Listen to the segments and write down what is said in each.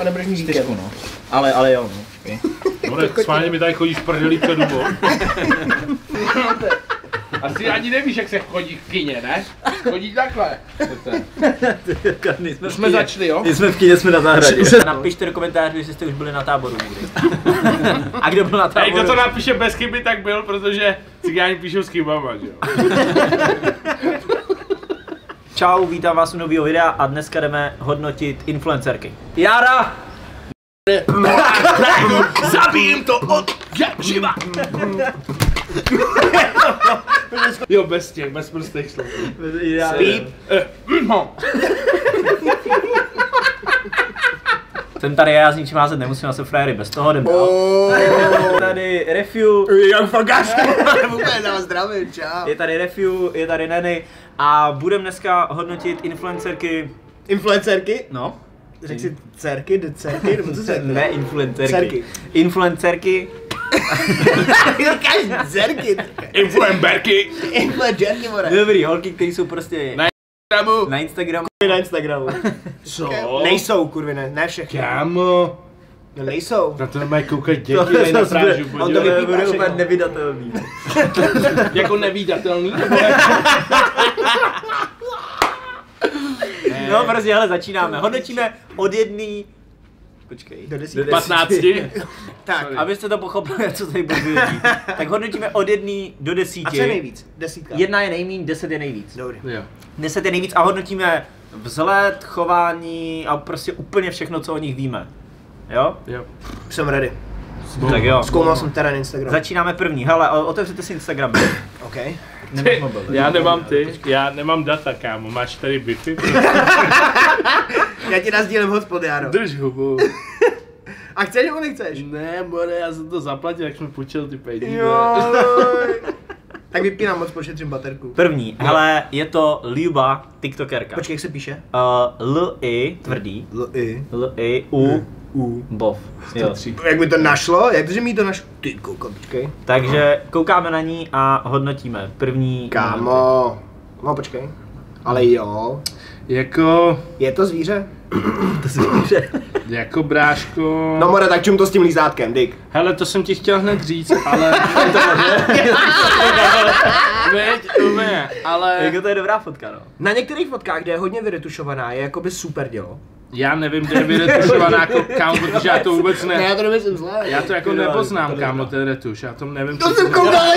a nebudeš mít víkend. Čtyřku, no. Ale, ale jo, no. Okay. Schválně mi tady chodíš prdeli před dubou. Asi ani nevíš, jak se chodí v kině, ne? Chodí takhle. My jsme, jsme začali, jo? My jsme v kyně, jsme na zahradě. Napište do komentářů, jestli jste už byli na táboru někdy. A kdo byl na táboru? kdo to napíše bez chyby, tak byl, protože cigáni píšou s chybama, že jo? Čau, vítám vás u nového videa a dneska jdeme hodnotit influencerky. Jara! Zabijím to od živa! Jo, bez těch, bez prostých slov. Píp. Eh, no. Jsem tady, já s ničím házet nemusím, já jsem frajery, bez toho jdeme. Tady review, Jak fagáš? Vůbec, já vás zdravím, čau. je tady review, je tady Neny a budeme dneska hodnotit influencerky, Influencerky? no, Řekl jsi dcerky, de dcerky, nebo co se ne influencerky, Dcerky. influencerky, Říkáš dcerky. Influencerky. Influencerky, more. dobrý holky, které jsou prostě Na Instagramu. na Instagramu. Na Instagramu. Co? Nejsou, kurvy, ne, ne všechny. Kámo. No nejsou. Na to mají koukat děti, To na pláži. bude- on to vypípá úplně nevydatelný. Jako jak? No prostě, hele, začínáme. Hodnotíme od jedný, počkej, Do desítky. 15. Tak, Sorry. Abyste to pochopili, co tady budu říct. Tak hodnotíme od jedný do a desíti. co je nejvíc? Desítka. Jedna je nejmín, deset je nejvíc. Dobrý. Jo. Deset je nejvíc a hodnotíme vzhled, chování a prostě úplně všechno, co o nich víme. Jo? Jo. Jsem ready. Tak jo. Zkoumal jsem terén Instagram. Začínáme první. Hele, otevřete si Instagram. OK. Nemáš mobil. Já nemám ty, já nemám data, kámo. Máš tady Wi-Fi? Já ti nazdílím hotspot, Jaro. Drž hubu. A chceš nebo nechceš? Ne, more, já jsem to zaplatil, jak jsme půjčil ty peníze. Jo. tak vypínám moc, pošetřím baterku. První, hele, je to Liuba, tiktokerka. Počkej, jak se píše? Uh, L-I, tvrdý. L-I. L-I, U, U. Bov. Jo. Jak mi to našlo? Jak to, že mi to našlo? Ty koukám, počkej. Takže koukáme na ní a hodnotíme. První Kámo. No počkej. Ale jo. Jako, Je to zvíře? To si může. jako bráško... No more, tak čum to s tím lízátkem, Dick. Hele, to jsem ti chtěl hned říct, ale... Veď, umě, ale... Jako to je dobrá fotka, no. Na některých fotkách, kde je hodně vyretušovaná, je jakoby super dělo. Já nevím, kde je vyretušovaná jako kámo, protože já to vůbec Ne, ne... já to nemyslím zle. Já to jako nepoznám, kámo, ten retuš, já to nevím, To jsem to- koukal, ale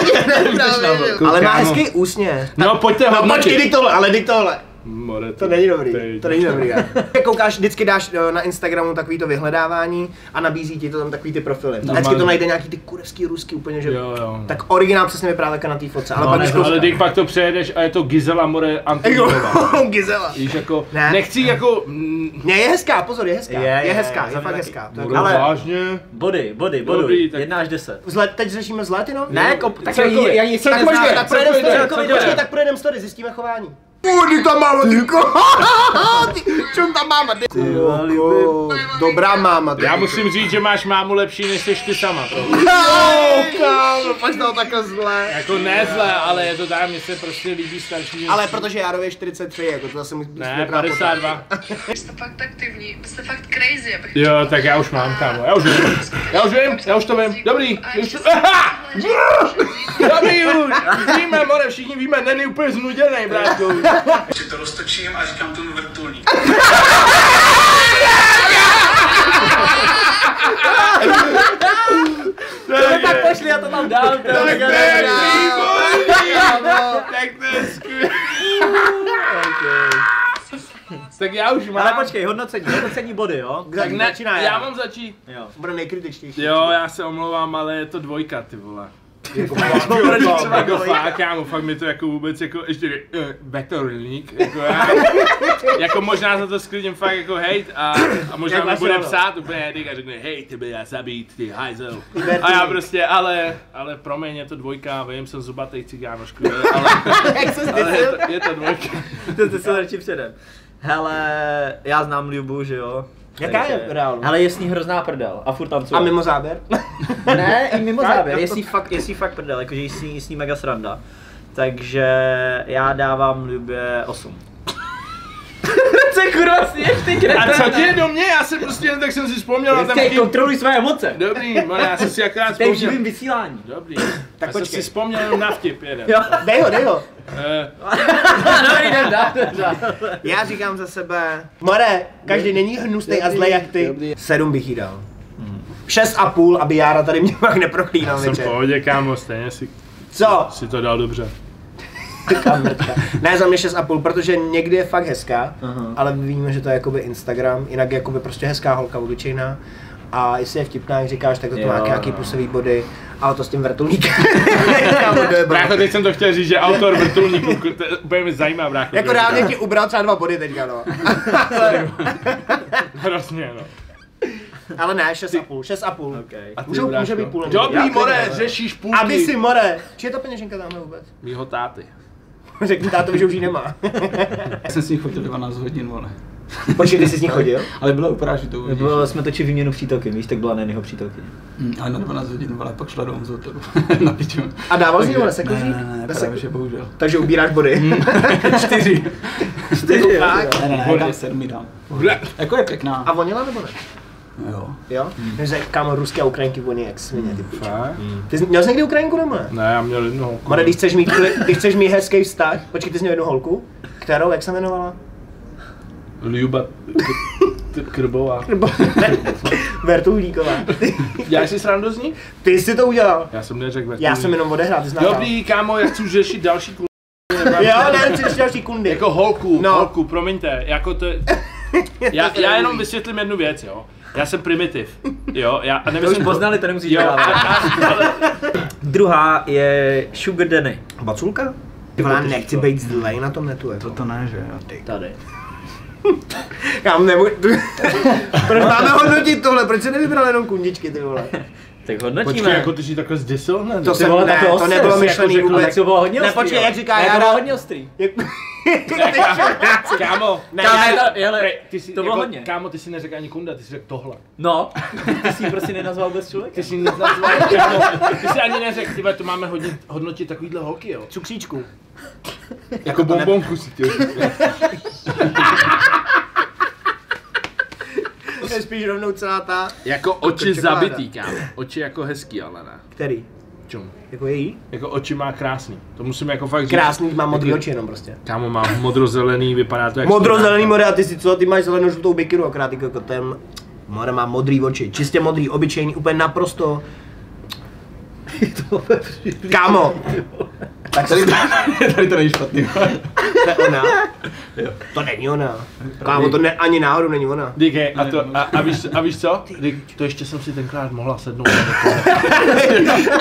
Ale má hezký úsměv. No, pojďte No počkej, tohle, ale tohle. More, To není dobrý, teď. to není dobrý. já. Koukáš, vždycky dáš eh, na Instagramu takový to vyhledávání a nabízí ti to tam takový ty profily. A vždycky to najde nějaký ty kurevský rusky úplně, že... Jo, jo. Tak originál přesně vypadá takhle na té fotce, ale No, pak ne, no, Ale když pak to přejedeš a je to Gizela More Antonínová. Gizela. Víš, jako, Ne. nechci jako... mm, Ne, je hezká, pozor, je hezká. Je, Je, je, hezká, je, je, fakt hezká. jako- Ale- vážně? Body, body, body. Dobrý, tak- Jedna až deset. Vzhled, teď řešíme jenom? Ne, kop, tak Celkově. já Tak tak projedeme story, počkej, tak projedeme story, zjistíme chování. Udy tam máma, ty Čum tam máma, ty Dobrá máma, ty Já musím říct, že máš mámu lepší, než jsi ty sama. To. No, kámo, pojď to takhle zle. Jako ne zle, ale je to tak, mně se prostě líbí starší. Ale protože Járově je 43, jako to zase musí Ne, 52. Jste fakt aktivní, jste fakt crazy, abych Jo, tak já už mám, kámo, já už vím. Já už vím, já už to vím. Dobrý. Dobrý už. Víme, more, všichni víme, není úplně znuděnej, brácho. že to roztočím a říkám tomu vrtulník. Tak pošli, já to tam dám. to je Tak to je výborný. Tak to je skvělé. Tak já už mám. Ale počkej, hodnocení, hodnocení body, jo? tak ne, Začíná já mám začít. Jo. Bude nejkritičtější. Jo, já se omlouvám, ale je to dvojka, ty vole. Jako, Jako, jako fakt, kámo, fakt mi to jako vůbec jako ještě uh, veterník, jako já, jako možná za to sklidím fakt jako hejt a, a možná mi bude psát úplně Edik a řekne hej, ty by já zabít, ty hajzel. A já prostě, ale, ale promiň, je to dvojka, vím, jsem zubatý cigánošku, ale, ale je, to, je to dvojka. To ty se radši předem. Hele, já znám Liubu, že jo? Jaká je reálně? Ale je s ní hrozná prdel a furt tancuje. A mimo záběr? Ne, i mimo záběr, já je to- si fakt, je si fakt prdel, jakože je s ní, s ní mega sranda. Takže já dávám Liubě 8. se kurva sněš, ty A kretene? co ti je do mě? Já jsem prostě jen tak jsem si vzpomněl na ten Ty vtip. kontroluj své emoce. Dobrý, no já jsem si akorát Jste v vzpomněl. živým vysílání. Dobrý, Tak já jsem si vzpomněl jenom na vtip jeden. Jo. Dej ho, dej ho. Eh, No, jdem dál. Já říkám za sebe, More, každý není hnusný a zlej jak ty. Sedm bych jí dal. Šest a půl, aby Jára tady mě pak neproklínal jsem v pohodě, kámo, stejně si, Co? si to dal dobře. Kamrtka. Ne, za mě 6,5, protože někdy je fakt hezká, ale víme, že to je jakoby Instagram, jinak je jakoby prostě hezká holka obyčejná. A jestli je vtipná, jak říkáš, tak to, to má Jo. nějaký plusový body, ale to s tím vrtulníkem. Brácho, teď jsem to chtěl říct, že autor vrtulníku, to je úplně mi zajímá, brácho. Jako reálně ti ubral třeba dva body teďka, no. Hrozně, no. ale ne, 6,5, 6,5. Okay. A Můžou, může být půl. Dobrý, more, řešíš půlky. Aby si more. Či je to peněženka tamhle vůbec? Mýho táty. Řekni tátovi, že už ji nemá. Já jsem s ní chodil 12 hodin, vole. Počkej, ty jsi s ní chodil? Ale to uvidíš. Bylo, jsme točili výměnu přítelky, víš, tak byla Nenyho přítelky. Hm, ale na 12 hodin, vole, pak šla domů z hotelu. na piču. A dával jsi nesekl jsi? Ne, ne, ne, právě, že bohužel. Takže ubíráš body. Čtyři. Čtyři, Ne, ne, ne, dám sedmi dám. Jako je pěkná. A vonila nebo ne? Jo. Jo? Hmm. Že kámo, ruské a ukrajinky voní jak svině, ty pičo. Fakt? Ty jsi, měl jsi někdy Ukrajinku doma? Ne, já měl jednu holku. Mare, když chceš mít, když chceš mít hezký vztah, počkej, ty jsi měl jednu holku? Kterou, jak se jmenovala? Ljuba Krbová. Nebo ne, Vertulníková. Děláš si srandu z ní? Ty jsi to udělal. Já jsem neřekl. Já jsem jenom odehrál, ty jsi. Dobrý, kámo, já chci už řešit další kul... Jo, ne, chceš další kundy. Jako holku, No. no. holku, promiňte, jako to já, já jenom vysvětlím jednu věc, jo. Já jsem primitiv, jo, já a To už nemyslím poznali, to nemusíš Jo, a, ale, Druhá je Sugar Danny. Baculka? Ty vole, já nechci být zlej na tom netu, jako. To to ne, že jo. Tady. Kam nebudu... Proč máme hodnotit tohle? Proč se nevybral jenom kundičky, ty vole? Tak hodnotíme. počkej, jako ty jsi takhle zděsil, ne? To Ty jsem, vole, ne, to to nebylo jsi jako myšlený řekl, vůbec. tak to bylo hodně Ne, ostrý, počkej, jo. jak říká Ne, to Jara- bylo hodně ostrý. Kámo, Ne, Kámo, ne, to- hele, Prej, ty jsi, to bylo jako, hodně. kámo, ty jsi neřekl ani kunda, ty jsi řekl tohle. No, ty jsi prostě nenazval vůbec člověka. Ty jsi nenazval, kámo, ty jsi ani neřekl, tyhle, to máme hodně, hodnotit takovýhle holky, jo. Cukříčku. Jako bombonku si ty. To je spíš rovnou celá ta... Jako oči čokoláda. zabitý, kámo. Oči jako hezký, ale ne. Který? Čum. Jako její? Jako oči má krásný. To musím jako fakt říct. Krásný, má modrý Jako- oči jenom prostě. Kámo má modrozelený, vypadá to jak Modro-zelený more a ty si co? Ty máš zelenou žlutou bikiru, akorát ty kokotem. More má modrý oči, čistě modrý, obyčejný, úplně naprosto. Kámo! Tak Tady, tady to není špatný. to je ona. To není ona. Kámo, to ne, ani náhodou není ona. Díky, a, to, a, a, víš, a víš co? Dík, to ještě jsem si tenkrát mohla sednout.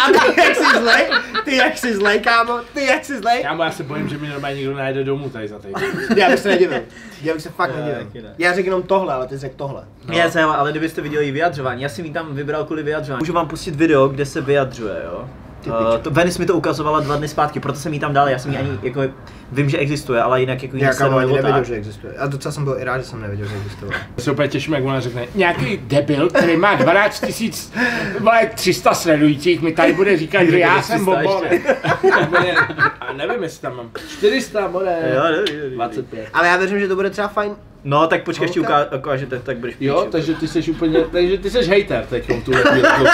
A ty jak jsi zlej? Ty jak jsi zlej, kámo? Ty jak jsi zlej? Kámo, já se bojím, že mi normálně někdo najde domů tady za týden. Já bych se nedivil. Já bych se fakt nedivil. ne. Já řekl jenom tohle, ale ty řekl tohle. No. Já se, ale kdybyste viděli její vyjadřování, já jsem ji tam vybral kvůli vyjadřování. Můžu vám pustit video, kde se vyjadřuje, jo? Uh, to Venice mi to ukazovala dva dny zpátky, proto jsem ji tam dal, já jsem ji ani, jako, vím, že existuje, ale jinak jako ani nesleduju, nevěděl, tak. že existuje. A docela jsem byl i rád, že jsem nevěděl, že existuje. Já se úplně těším, jak ona řekne, nějaký debil, který má 12 tisíc, vole, 300 sledujících, mi tady bude říkat, že já jsem 300 bobon. A nevím, jestli tam mám 400, bude Jo, dobrý, dobrý. 25. Ale já věřím, že to bude třeba fajn. No, tak počkej, ještě uká- ukážete, tak budeš Jo, píči. takže ty jsi úplně, takže ty jsi hater teď v tuhle chvíli.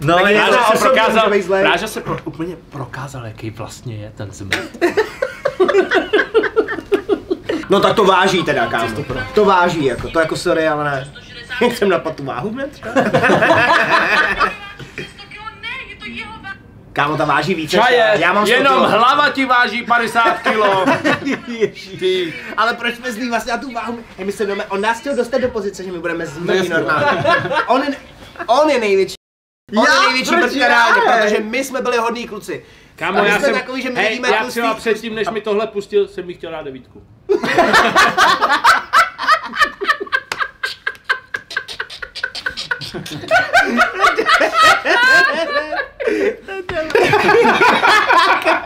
No, Tak Ráža se osobně prokázal. Ráža se pro, úplně prokázal, jaký vlastně je ten zmrt. No tak to váží teda, kámo. To váží, jako, to jako sorry, ale ne. Jak jsem napadl tu váhu hned? Kámo, ta váží více. Čaje, já mám 100 jenom kilo. hlava ti váží 50 kilo. Ty, Ale proč jsme zlí vlastně na tu váhu? Hej, my se jdeme, on nás chtěl dostat do pozice, že my budeme zlí normálně. On je, on je největší. On je největší já? protože my jsme byli hodní kluci. Kámo, já jsem, takový, že my hej, vidíme já tlustý- třeba předtím, než mi tohle pustil, jsem mi chtěl dát devítku.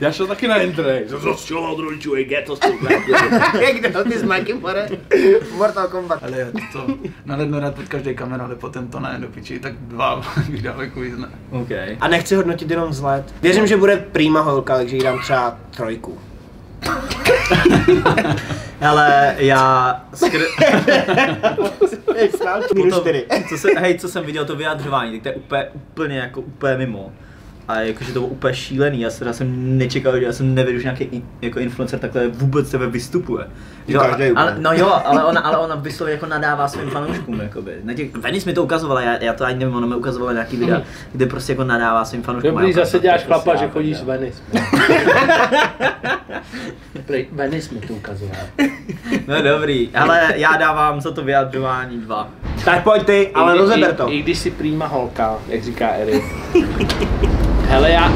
Já šel taky na internet. Jsem zastěhoval do rodičů, hej, get to Jak jde ty s Mikey More? Mortal Kombat. Ale to na ledno rád pod každé kamera, ale potom to ne, do piči, tak dva bych dal jako jízdne. Okay. A nechci hodnotit jenom vzhled. Věřím, že bude prýma holka, takže jí dám třeba trojku. Ale já skr... Potom, 4. co se, hej, co jsem viděl to vyjadřování, tak to je úplně, úplně jako úplně mimo. A jakože to bylo úplně šílený, já, se, já jsem nečekal, že já jsem nevěděl, že nějaký jako influencer takhle vůbec tebe vystupuje. Jo, Každý ale, no jo, ale ona, ale ona vyslově jako nadává svým fanouškům, jakoby. Na těch, Venice mi to ukazovala, já, já to ani nevím, ona mi ukazovala nějaký videa, kde prostě jako nadává svým fanouškům. Dobrý, A já zase děláš to chlapa, prostě že chodíš z. Venice. Venice mi to ukazoval. No dobrý, ale já dávám za to vyjadřování dva. Tak pojď ty, ale rozeber i, to. I když si prýma holka, jak říká Erik. Hele, já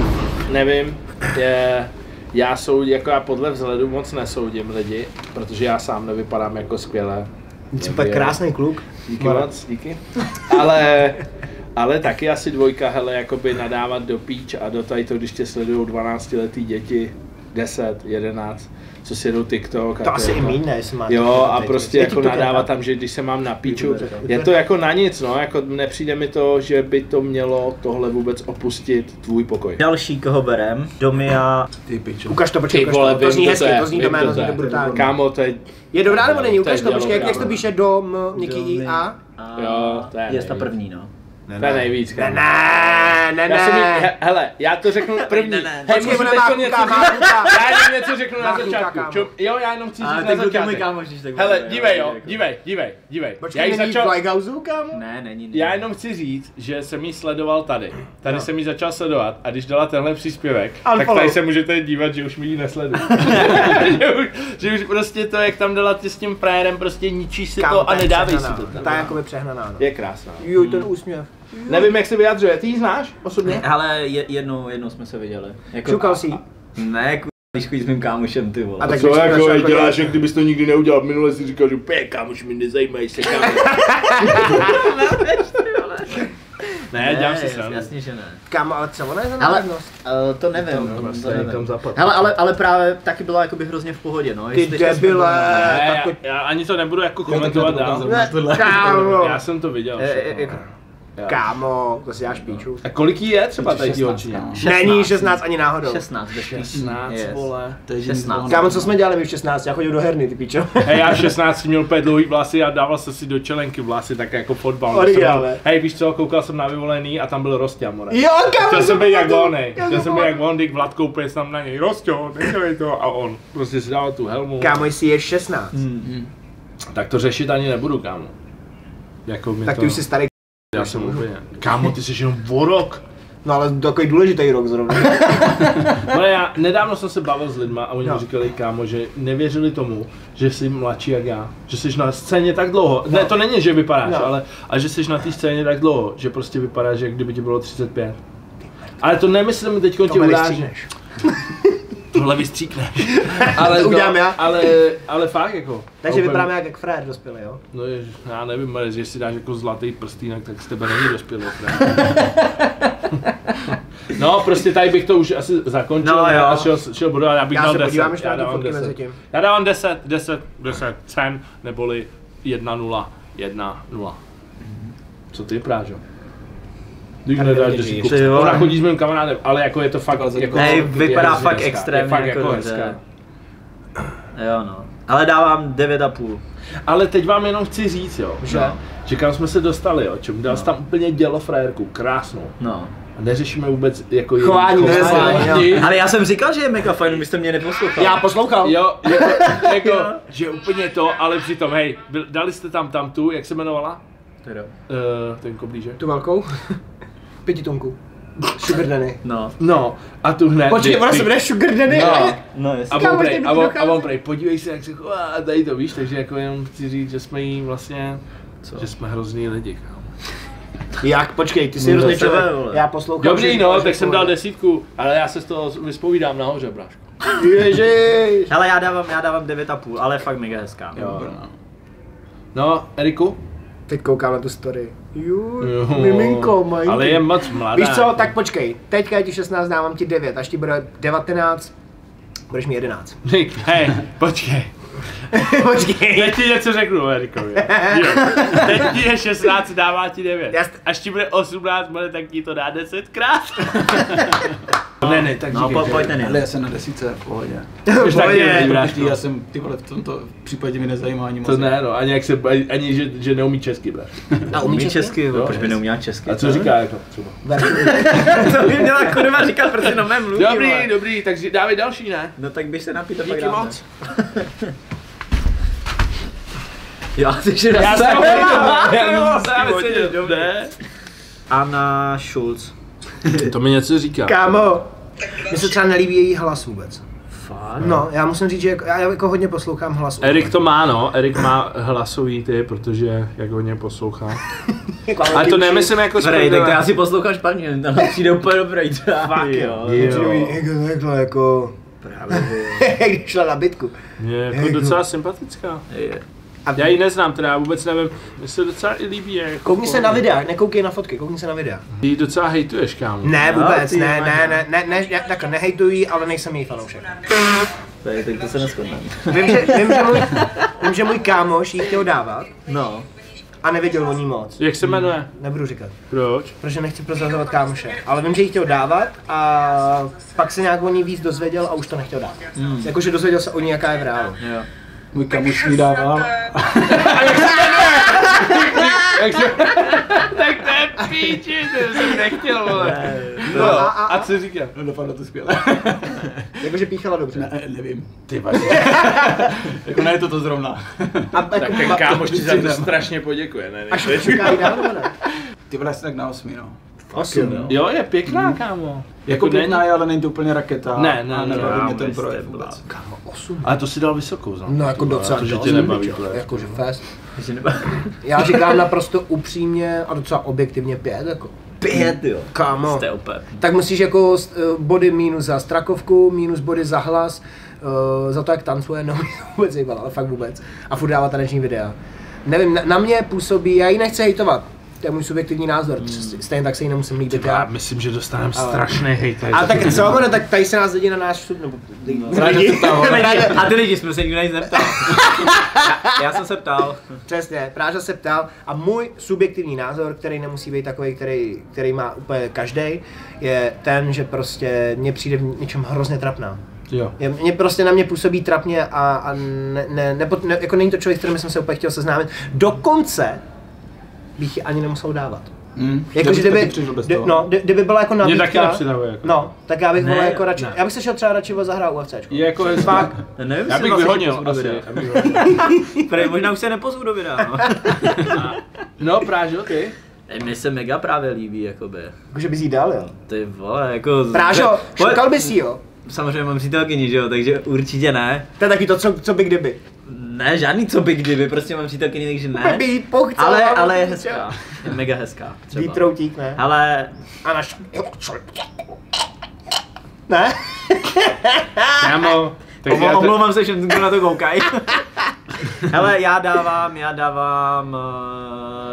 nevím, je, já soudím, jako já podle vzhledu moc nesoudím lidi, protože já sám nevypadám jako skvěle. Jsi úplně krásný kluk. Díky moc, díky. Ale, ale taky asi dvojka, hele, jakoby nadávat do píč a do tady to, když tě sledují 12 letý děti, 10, 11, co si jedou TikTok. a To asi i jako- míň, ne, jestli má Jo, a prostě jako jen tam, že když se mám na píču, je to jako na nic, no, jako nepřijde mi to, že by to mělo tohle vůbec opustit tvůj pokoj. Další, koho berem, Domia, Ty pičo. Ukaž to, počkej, Ty ukaž vole, to. To vím, zní hezky, je, to zní to to zní je. to brutálně. Kámo, to je... Je dobrá nebo není? To Ukaž to, počkej, jak, jak to píše do M, Niky I A? a Jo, to je je ta první, no. To je nejvíc, Ne, kámo. ne, ne, Já jsem jí, ne. he, hele, já to řeknu první. Ne, ne. Hej, můžu teď něco říct? Já jenom něco řeknu na začátku. jo, já jenom chci říct Ale na začátek. tak Hele, dívej jo, dívej, dívej, dívej. Já Počkej, jí v začal, Lighthouseu, kámo? Ne, není, není. já jenom chci říct, že jsem jí sledoval tady. Tady No. jsem jí začal sledovat a když dala tenhle příspěvek, tak tady se můžete dívat, že už mi ji nesleduje. že, už, že už prostě to, jak tam dala ty s tím frérem, prostě ničí si to a nedávej si to tam. Ta je jakoby přehnaná, no. Je krásná. Jo, ten úsměv. Nevím, jak se vyjadřuje. Ty ji znáš osobně? Ale je, jednou, jednou jsme se viděli. Jako, Šukal si jí? Ne, když chodí s mým kámošem, ty vole. A tak Co jsi jako začal děláš, chodit- jak kdybys to nikdy neudělal? Minule si říkal, že pě, kámoš, mi nezajímají se kámo. ne, dělám si srandu. Jasně, že ne. Kámo, ale co ona je za Ale uh, to nevím, Tam to, prostě to nevím. někam zapad. Hele, ale, ale právě taky byla jakoby hrozně v pohodě, no. Ty Jestli- debile. Ne, tak já, já ani to nebudu jako komentovat dál. Ne. Já jsem to viděl. Eh, eh, jako- Kámo, to si děláš píču. A kolik jí je třeba tady tí 16, holčině? 16. Není 16 ani náhodou. 16, bez 16, Yes. vole. To je jediný 16. toho Kámo, co jsme dělali my v 16? Já chodil do herny, ty píčo. Hej, já v 16 měl úplně dlouhý vlasy a dával jsem si do čelenky vlasy, tak jako fotbal. Hej, víš co, koukal jsem na vyvolený a tam byl Rostě, more. Jo, kámo. Chtěl jsem být jak on, Chtěl jsem být jak on, když Vlad koupil jsem na něj, Rostě, nechtěli to. A on prostě si dal tu helmu. Kámo, jestli je 16, Hmm. Tak to řešit ani nebudu, kámo. Jako mi tak to... ty už jsi starý. Já jsem úplně... Kámo, ty jsi jenom o rok. No ale takový důležitý rok zrovna. No já nedávno jsem se bavil s lidma a oni No. mi říkali, kámo, že nevěřili tomu, že jsi mladší jak já. Že jsi na scéně tak dlouho. Ne, to není, že vypadáš, No. ale a že jsi na té scéně tak dlouho, že prostě vypadáš, jak kdyby ti bylo 35. Ale to nemyslím teď vystříhneš. Tohle vystříkneš. ale To udělám já. Ale, ale fakt jako. Takže úplně- vypadáme jak, jak Fred dospělý, jo? No je, já nevím, ale že si dáš jako zlatý prstínek, tak z tebe není dospělý. no, prostě tady bych to už asi zakončil No, jo. a šel, šel budu, ale já bych Já dal se 10. podívám ještě já dávám fotky 10. mezi tím. Já dávám 10, 10, 10 cen, neboli 1 0, 1 0. Co ty, Prážo? Ty vole. Ona chodí s mým kamarádem, ale jako je to fakt, jako, Hej, je vypadá hrozně fakt extrémně je fakt jako jako dobře. hezká. Jo no. Ale dávám 9,5. Ale teď vám jenom chci říct, jo, Že? že, že kam jsme se dostali, jo, čem dal jsi tam úplně dělo frajerku, krásnou. No. A neřešíme vůbec jako Chování, chování, jo. Ale já jsem říkal, že je mega fajn, vy jste mě neposlouchali. Já poslouchal. Jo, jako, jako že úplně to, ale přitom, hej, dali jste tam tam tu, jak se jmenovala? Teda. Uh, ten koblíže. Tu velkou? Pětitonku. Sugar Danny. No. No, a tu hned. Počkej, ona se jmenuje Sugar Danny? No. No A on, prej, a, on, a on prej, podívej se, jak se chová, a tady to víš, takže jako jenom chci říct, že jsme jí vlastně, Co? že jsme hrozný lidi, kámo. Jak? Počkej, ty jsi No, hrozný člověk. vole. Já poslouchám. Dobrý, no, tak jsem dal desítku, ale já se z toho vyspovídám nahoře, bráško. Ježiš. Ale já dávám, já dávám 9,5, ale je fakt mega hezká. Jo. No, Eriku? Teď koukám na tu story. Juj, Jo. miminko, mají. Ale je moc mladá. Víš co, tak počkej, teďka je ti 16, dávám ti 9, až ti bude 19, budeš mi 11. Hej, počkej. počkej. Teď ti něco řeknu, Erikovi. Jo. Teď ti je 16, dává ti 9. Já st- Až ti bude 18, bude, tak ti to dá 10 krát. Ne, ne, tak No, po, že- pojďte Ale ne. já jsem na desíce, v pohodě. Jsi taky Protože bráško. já jsem, ty vole, v tomto případě mi nezajímá ani moc. To ne, no, ani, jak se, ani, ani že, že neumí česky, bráš. A Umí umí česky? česky, Jo, proč by neuměla česky? A co říká jako třeba? to by měla kurva říkat, protože na mém mluví. Dobrý, vole. dobrý, takže dávej další, ne? No tak běž se napít a pak Díky dáme. moc. Jo, takže na Já jsem já si jsem dobrý. ne? Anna Schulz. To mi něco říká. Kámo, mně se třeba nelíbí její hlas vůbec. Fakt? No, já musím říct, že jako, já jako hodně poslouchám hlas. Erik to má, no. Erik má hlasový ty, protože jak hodně poslouchá. Jako, Ale to nemyslím jako Prej, tak to já si poslouchám špatně, tam přijde úplně dobrý. Fakt jo. Jo. Jako takhle, jako... Právě, Jak když šla na bitku. Je jako docela sympatická. je. A Já ji neznám, teda já vůbec nevím. Mně se docela i líbí. Jako Koukni se na videa, nekoukej na fotky, koukni se na videa. Ty ji docela hejtuješ, kámo. Ne, No, vůbec, ty ne, ne, ne, ne, ne, ne, takhle nehejtují, ale nejsem její fanoušek. Tak, tak to se neschodneme. Vím, že, vím, že, můj, vím, že můj kámoš jí chtěl dávat No. a nevěděl o ní moc. Jak se jmenuje? Nebudu říkat, Proč? protože nechci prozrazovat kámoše. Ale vím, že jí chtěl dávat a pak se nějak o ní víc dozvěděl a už to nechtěl dát. Mm. Jakože dozvěděl se o ní, jaká je v reálu. Jo. Můj kamuš mi dával. Se... tak to je píči, to jsem nechtěl, vole. No, a- a- a co říká? No, dopadlo to skvěle. Jakože píchala dobře. ne, nevím. Ty vole. Jako ne to to zrovna. A, Tak jako, ten kámoš ti za to strašně poděkuje, ne? Až čeká jí dál, ne? Ty vole, tak na osmi, no. Osm, jo. Jo, je pěkná, kámo. Jako není- pěkná je, ale není to úplně raketa. Ne, ne, a ne, nebaví ne, mě ten projev vůbec. Kámo, osm. Ale to si dal vysokou, za. No jako docela To, že dost, tě nebaví. Jakože fest. Že neba... Já říkám naprosto upřímně a docela objektivně pět, jako. Pět, jo. Kámo. Jste opět. Tak musíš jako eh, body minus za strakovku, minus body za hlas, eh, za to, jak tancuje, no vůbec zajímalo, ale fakt vůbec. A furt dává taneční videa. Nevím, na, na mě působí, já ji nechci hejtovat, to je můj subjektivní názor, Hmm. stejně tak se jí nemusím líbit Já já. myslím, že dostaneme Ale- strašný hejt. A tak co, ono, tak tady se nás lidi na náš vstup, nebo se ptal, vole. A ty lidi jsme se nikdo nic neptal. já, já, jsem se ptal. Přesně, Práža se ptal a můj subjektivní názor, který nemusí být takový, který, který má úplně každý, je ten, že prostě mně přijde v něčem hrozně trapná. Jo. Je, mě prostě na mě působí trapně a, a ne, ne, ne, ne, jako není to člověk, s kterým jsem se úplně chtěl seznámit. Dokonce bych ji ani nemusel dávat. Hmm. Jako, že Kdyby no, kdy- kdyby byla jako Mě nabídka, taky nepřidavuje. Jako. no, tak já bych Ne, jako radši, ne. já bych se šel třeba radši zahrát UFCčko. Je jako hezký. Fakt. Nevím, Já bych vlastně do asi. Prej, možná už se nepozvu do videa, no. No, Prážo, ty? Eh, Mně se mega právě líbí, jakoby. Jakože bys jí dal, jo. Ty vole, jako... Prážo, šukal bys jí, jo. Samozřejmě mám přítelkyni, že jo, takže určitě ne. To je taky to, co, co by kdyby. Ne, žádný co by kdyby, prostě mám přítelkyni, takže ne. By jí pochcel, Ale, ale je hezká. Je mega hezká. Třeba. Výtroutík, ne? Ale A naš... Ne? Kámo, tak já Omlou- to, omlouvám se všem, kdo na to koukají. Hele, já dávám, já dávám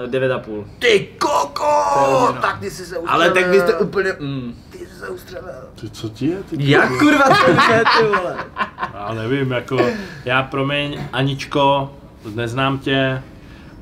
uh, 9,5. Ty koko! Tak ty jsi se ustřelil. Ale tak vy jste úplně... Mm. Ty jsi se ustřelil. ty, co ti je? Ty, Jak kurva to je, ty vole? Já nevím, jako, já promiň, Aničko, neznám tě,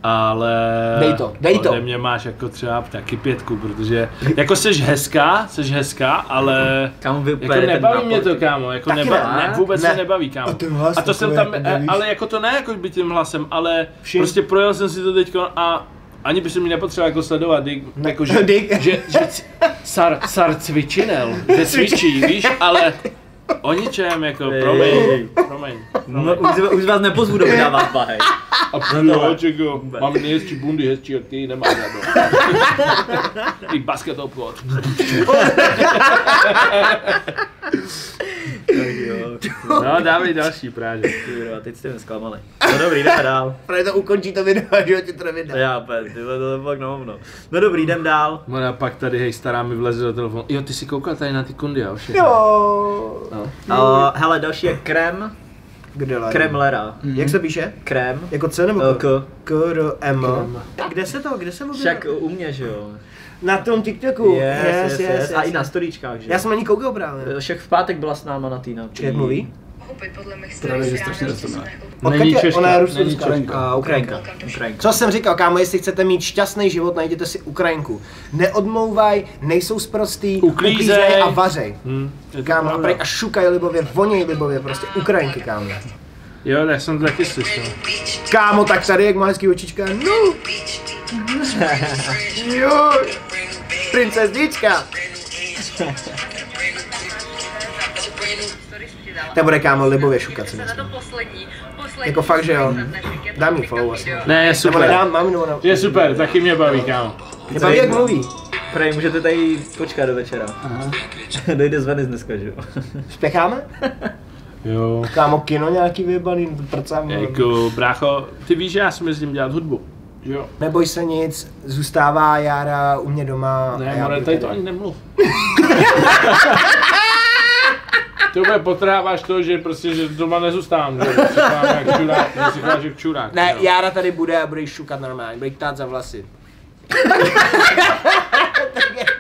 ale Dej to, dej to. ode mě máš jako třeba taky pětku, protože jako jsi hezká, jsi hezká, ale Kámo, vy jako nebaví mě to, kámo, jako Taky neba, ne. ne, vůbec Ne. se nebaví, kámo. A ten hlas a to jsem tam, jako ale jako to ne jako by tím hlasem, ale Všim. prostě projel jsem si to teďko a ani by se mi nepotřeboval jako sledovat, dik, jako že, že, že c- sar, sar cvičinel, že cvičí, víš, ale o ničem, jako, promiň, promiň. No, už, už vás nepozvu do vás bahej. A jo, čeko, mám nejhezčí bundy, hezčí jak ty, nemám žádnou. I basket obchod. No, dávej další právě. Teď jste mě zklamali. No dobrý, jdeme dál. Právě to ukončí to video, že jo, ti to nevydá. Já opět, ty vole, to je fakt na hovno. No dobrý, jdem dál. No a pak tady, hej, stará mi vleze do telefonu. Jo, ty jsi koukal tady na ty kundy a všechno. Jo. No. Uh, hele, další je krem, Kde lajím? kremlera. Jak se píše? Krem. Jako C nebo Eh, K? K. K, R, M. Kde se to, kde se mluví? Však u mě, že jo. Na tom TikToku. Yes, yes, yes, A i na yes. storíčkách, že Já jsem ani koukal právě. Však v pátek byla s náma na týna. Jak mluví? Pochopit podle mých Pravda, že strašně rozumná. jako Není? Češka, Ona je není ruská. Ukrajinka. Uh, Ukrajinka. Ukrajinka. Co jsem říkal, kámo, jestli chcete mít šťastný život, najděte si Ukrajinku. Neodmlouvaj, nejsou sprostý, Uklízej. a vařej. Hm, to Kámo, a, prej, a šukají libově, voněj libově, prostě Ukrajinky, kámo. Jo, já jsem to taky slyšel. Kámo, tak tady, jak má hezký očička, no. jo, princeznička. To bude kámo libově šukat si Na myslím. to poslední, poslední. Jako fakt, že jo. Dám jí follow asi. Ne, je Nebo super. nedám, mám nebo ne? Je super, taky mě baví, kámo. Mě baví, jak mluví. Prej, můžete tady počkat do večera. Dojde z Venice dneska, že jo? Spěcháme? Jo. Kámo, kino nějaký vyjebaný, prcám. Jako, brácho, ty víš, že já si jezdím dělat hudbu. Jo. Neboj se nic, zůstává Jára u mě doma. Ne, more, budu tady to ani nemluv. Ty úplně potráváš to, že prostě, že doma nezůstávám, že si jak čurák, že si chováš jak čurák. Ne, jo. Jára tady bude a bude šukat normálně, bude jí ktát za vlasy.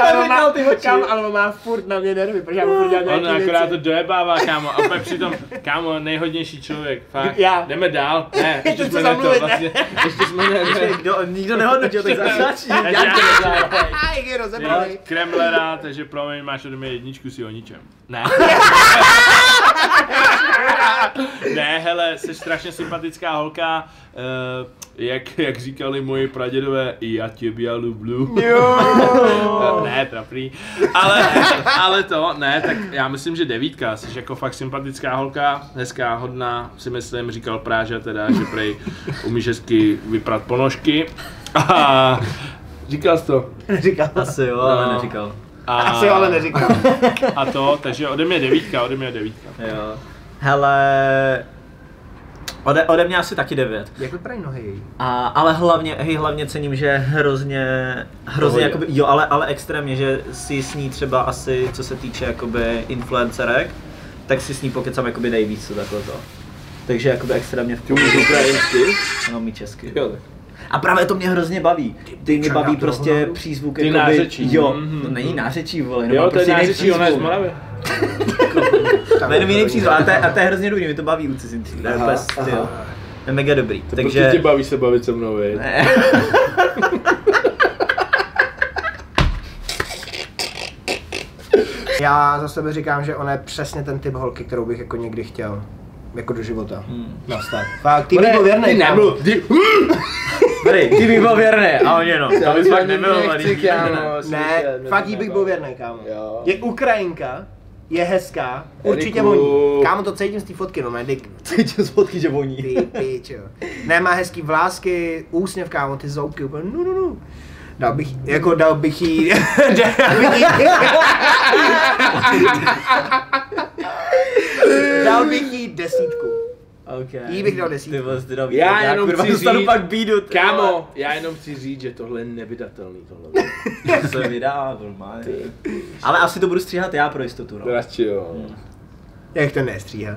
Ale on má, kámo, ale on má furt na mě nervy, protože já mu furt dělám On nějaký akorát to dojebává, kámo, a pak přitom, kámo, nejhodnější člověk, fakt. Já. Jdeme dál, ne, ještě jsme ne to, vlastně, ještě jsme ne, ne. Kdo, nikdo nehodnotil, tak. Takže já-. Kremlera, takže promiň, máš ode mě jedničku si o ničem. Ne. ne, hele, jsi strašně sympatická holka, jak, jak říkali moji pradědové, já tě lublю. Jo. ne, trapný. Ale, ale to, ne, tak já myslím, že devítka, jsi jako fakt sympatická holka, hezká, hodná, si myslím, říkal Práža teda, že prej umíš hezky vyprat ponožky. A říkal jsi to. Říkal. Asi jo, ale No. neříkal. A, Asi jo, ale neříkal. A to, takže ode mě devítka, ode mě devítka. Jo. Hele, ode, ode mě asi taky devět. Jak vypadají nohy její? A, ale hlavně, hej, hlavně cením, že hrozně, hrozně Pohodě. jakoby, jo, ale, ale extrémně, že si s ní třeba asi, co se týče jakoby influencerek, tak si s ní pokecám jakoby nejvíc, co takhle to. Takže jakoby extrémně v Ty umíš ukrajinsky? No, mi česky. Jo, tak. A právě to mě hrozně baví. Ty mě baví to prostě přízvuk Ty jakoby, nářečí. Jo, Mhm. to není nářečí, vole, Jo, to je prostě jiný nářečí, ona je z. Moravy. To je jenom jiný přízvuk, ale to je, a to je hrozně dobrý, mě to baví u cizinců, to je Aha, aha. To je mega dobrý, Takže... takže... tě baví se bavit se mnou, vej. Ne. Já za sebe říkám, že ona je přesně ten typ holky, kterou bych jako někdy chtěl. Jako do života. Hmm. Nastat. Fakt, ty bych byl věrnej. Ty kámo. nemluv, ty... Tady, ty bych byl věrný, a on jenom, to bys fakt nebyl. Ne, fakt jí bych byl věrný, kámo. Jo. Je Ukrajinka, je hezká, určitě Eriku. voní. Kámo, to cítím z té fotky, no, ne, dik. Cítím z fotky, že voní. Ty pičo. Ne, má hezký vlásky, úsměv, kámo, ty zoubky, úplně, no, no, no. Dal bych, jako dal bych jí, dal bych jí, dal bych jí desítku. Okay. Jí bych dal desítku. Ty vole, dal Já já jenom kurva chci dostanu říct- pak bídu, ty vole. Kámo, já jenom chci říct, že tohle je nevydatelný, tohle. To se vydá, normálně. Ale asi to budu stříhat já pro jistotu, no. Radši jo. Jak to nestříhal?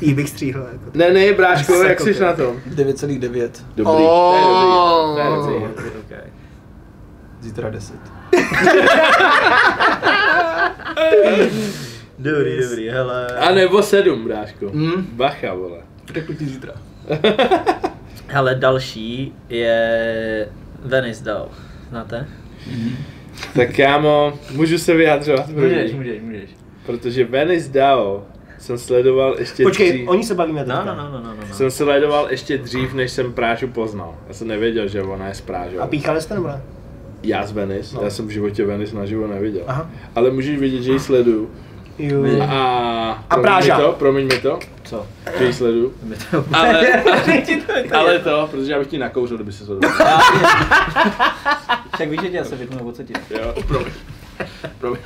Jí bych stříhl, jako. Ne, ne, bráško, jak Sakra. jsi na tom? 9,9. Dobrý, Oh. to je dobrý, to je dobrý. Okay. Zítra 10. Dobrý, dobrý, hele. A nebo sedm, bráško. Hmm? Bacha, vole. Řeknu ti zítra. Hele, další je Venice Doll. Znáte? Tak kámo, můžu se vyjadřovat Můžeš, můžeš, můžeš. protože Venice Dao jsem sledoval ještě Počkej, dřív. o ní se bavíme No, no, no, no, no, no. Jsem sledoval ještě dřív, než jsem Prážu poznal. Já jsem nevěděl, že ona je z Prážou. A píchali jste nebo ne? Já z Venice, No. já jsem v životě Venice naživo neviděl. Aha. Ale můžeš vidět, že ji sleduju. Jo. A, A promiň Práža. mi to, promiň mi to, Co? že ji to Ale, to ale to, protože já bych ti nakouřil, kdyby se sledoval. Však víš, že tě asi vypnu, o co ti? Jo, promiň. Promiň.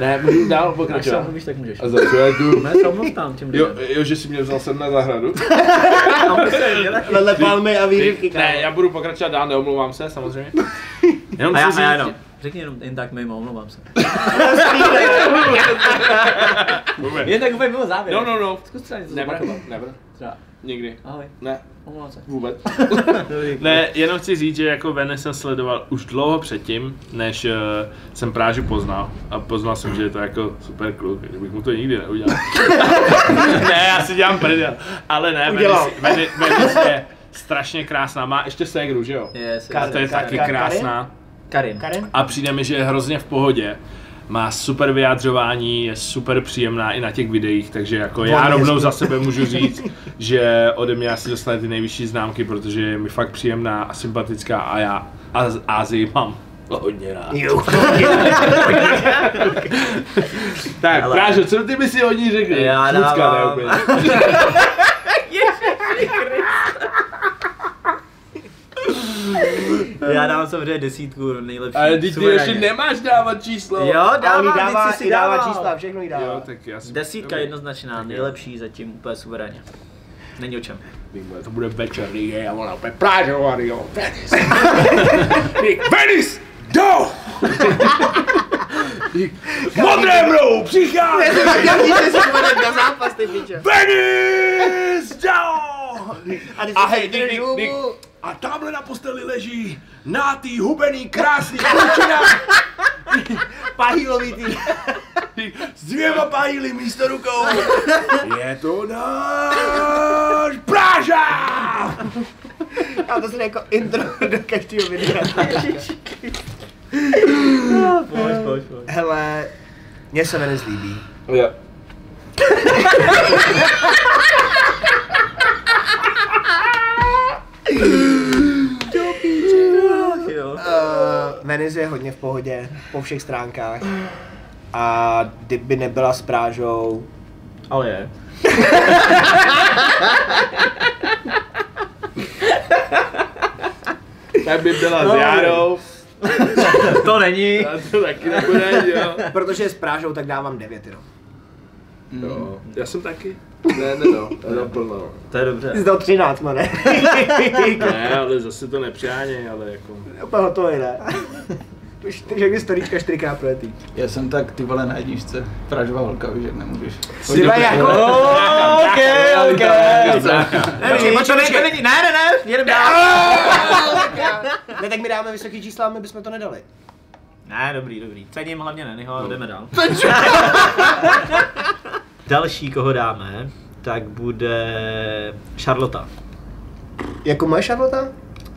Ne, můžu dál Až se pokračovat. omluvíš, tak můžeš. A za co já jdu? Ne, se omluv tam těm Jo, lidem. jo, že jsi mě vzal sem na zahradu. Vedle palmy a výřivky, Ne, já budu pokračovat dál, neomlouvám se, samozřejmě. Jenom A já, a já jenom. Řekni jenom jen tak mimo, omlouvám se. Jen tak úplně mimo závěr. No, no, no. Zkus třeba něco Never, zopakovat. never. Třeba. Nikdy. Ahoj. Ne, Omlouvám se. vůbec. ne, jenom chci říct, že jako Vene jsem sledoval už dlouho předtím, než uh, jsem Prážu poznal. A poznal jsem, že je to jako super kluk, že bych mu to nikdy neudělal. ne, já si dělám prdel. Ale ne, Udělal. Venice, Venice, Venice je strašně krásná. Má ještě ségru, že jo? Yes, A to je taky krásná. Karin. Karen? A přijde mi, že je hrozně v pohodě. Má super vyjádřování, je super příjemná i na těch videích, takže jako já Volně rovnou hezky. za sebe můžu říct, že ode mě asi dostane ty nejvyšší známky, protože je mi fakt příjemná a sympatická a já a z Ázii mám hodně rád. Jo. Tak, Ale- Prážo, co ty by si o ní řekl? Já dávám- ne úplně. Já dám samozřejmě desítku, nejlepší. Ale ty, ty ještě nemáš dávat číslo. Jo, dávám, dává, jsi si dává čísla, všechno jí dává. Jo, tak já si... Desítka Dobrý. jednoznačná, Tak jo. nejlepší zatím úplně suverénně. Není o čem. To bude večer, je, a ona Prážo, a jo, Venice. Venice, do! Modré mrou, přichází! na zápas, ty piče. Venice, do! A ty A hej, Dick, Dick, Dick. A tamhle na posteli leží nátý, hubený, krásný klučina Pahýlový ty. s dvěma pahýly místo rukou. Je to náš Práža! A to se jako intro do každého videa. Pojď, pojď, pojď. Hele, mně se Venice líbí. Jo. Jo. Venice je hodně v pohodě, po všech stránkách. A kdyby nebyla s Prážou, Ale je. Tak by byla No, s Járou. To není. A to taky nebude, jo. protože s Prážou tak dávám 9 jenom. jo. Já jsem taky. Ne, ne, no, to plno. To je dobře. Jsi dal 13, no ne? Ne, ale zase to nepřáně, ale jako... Úplně hotový, ne? Řekni storíčka čtyřikrát projetý. Já jsem tak ty vole na jedničce. Pražová holka, víš, jak nemůžeš. Jsi jako... OK, OK. Ne, ne, ne, ne, jedem dál. Ne, tak mi dáme vysoký čísla my bychom to nedali. Ne, dobrý, dobrý. Cením hlavně ne, ho, jdeme dál. Další, koho dáme, tak bude Charlotta. Jako moje Charlotte?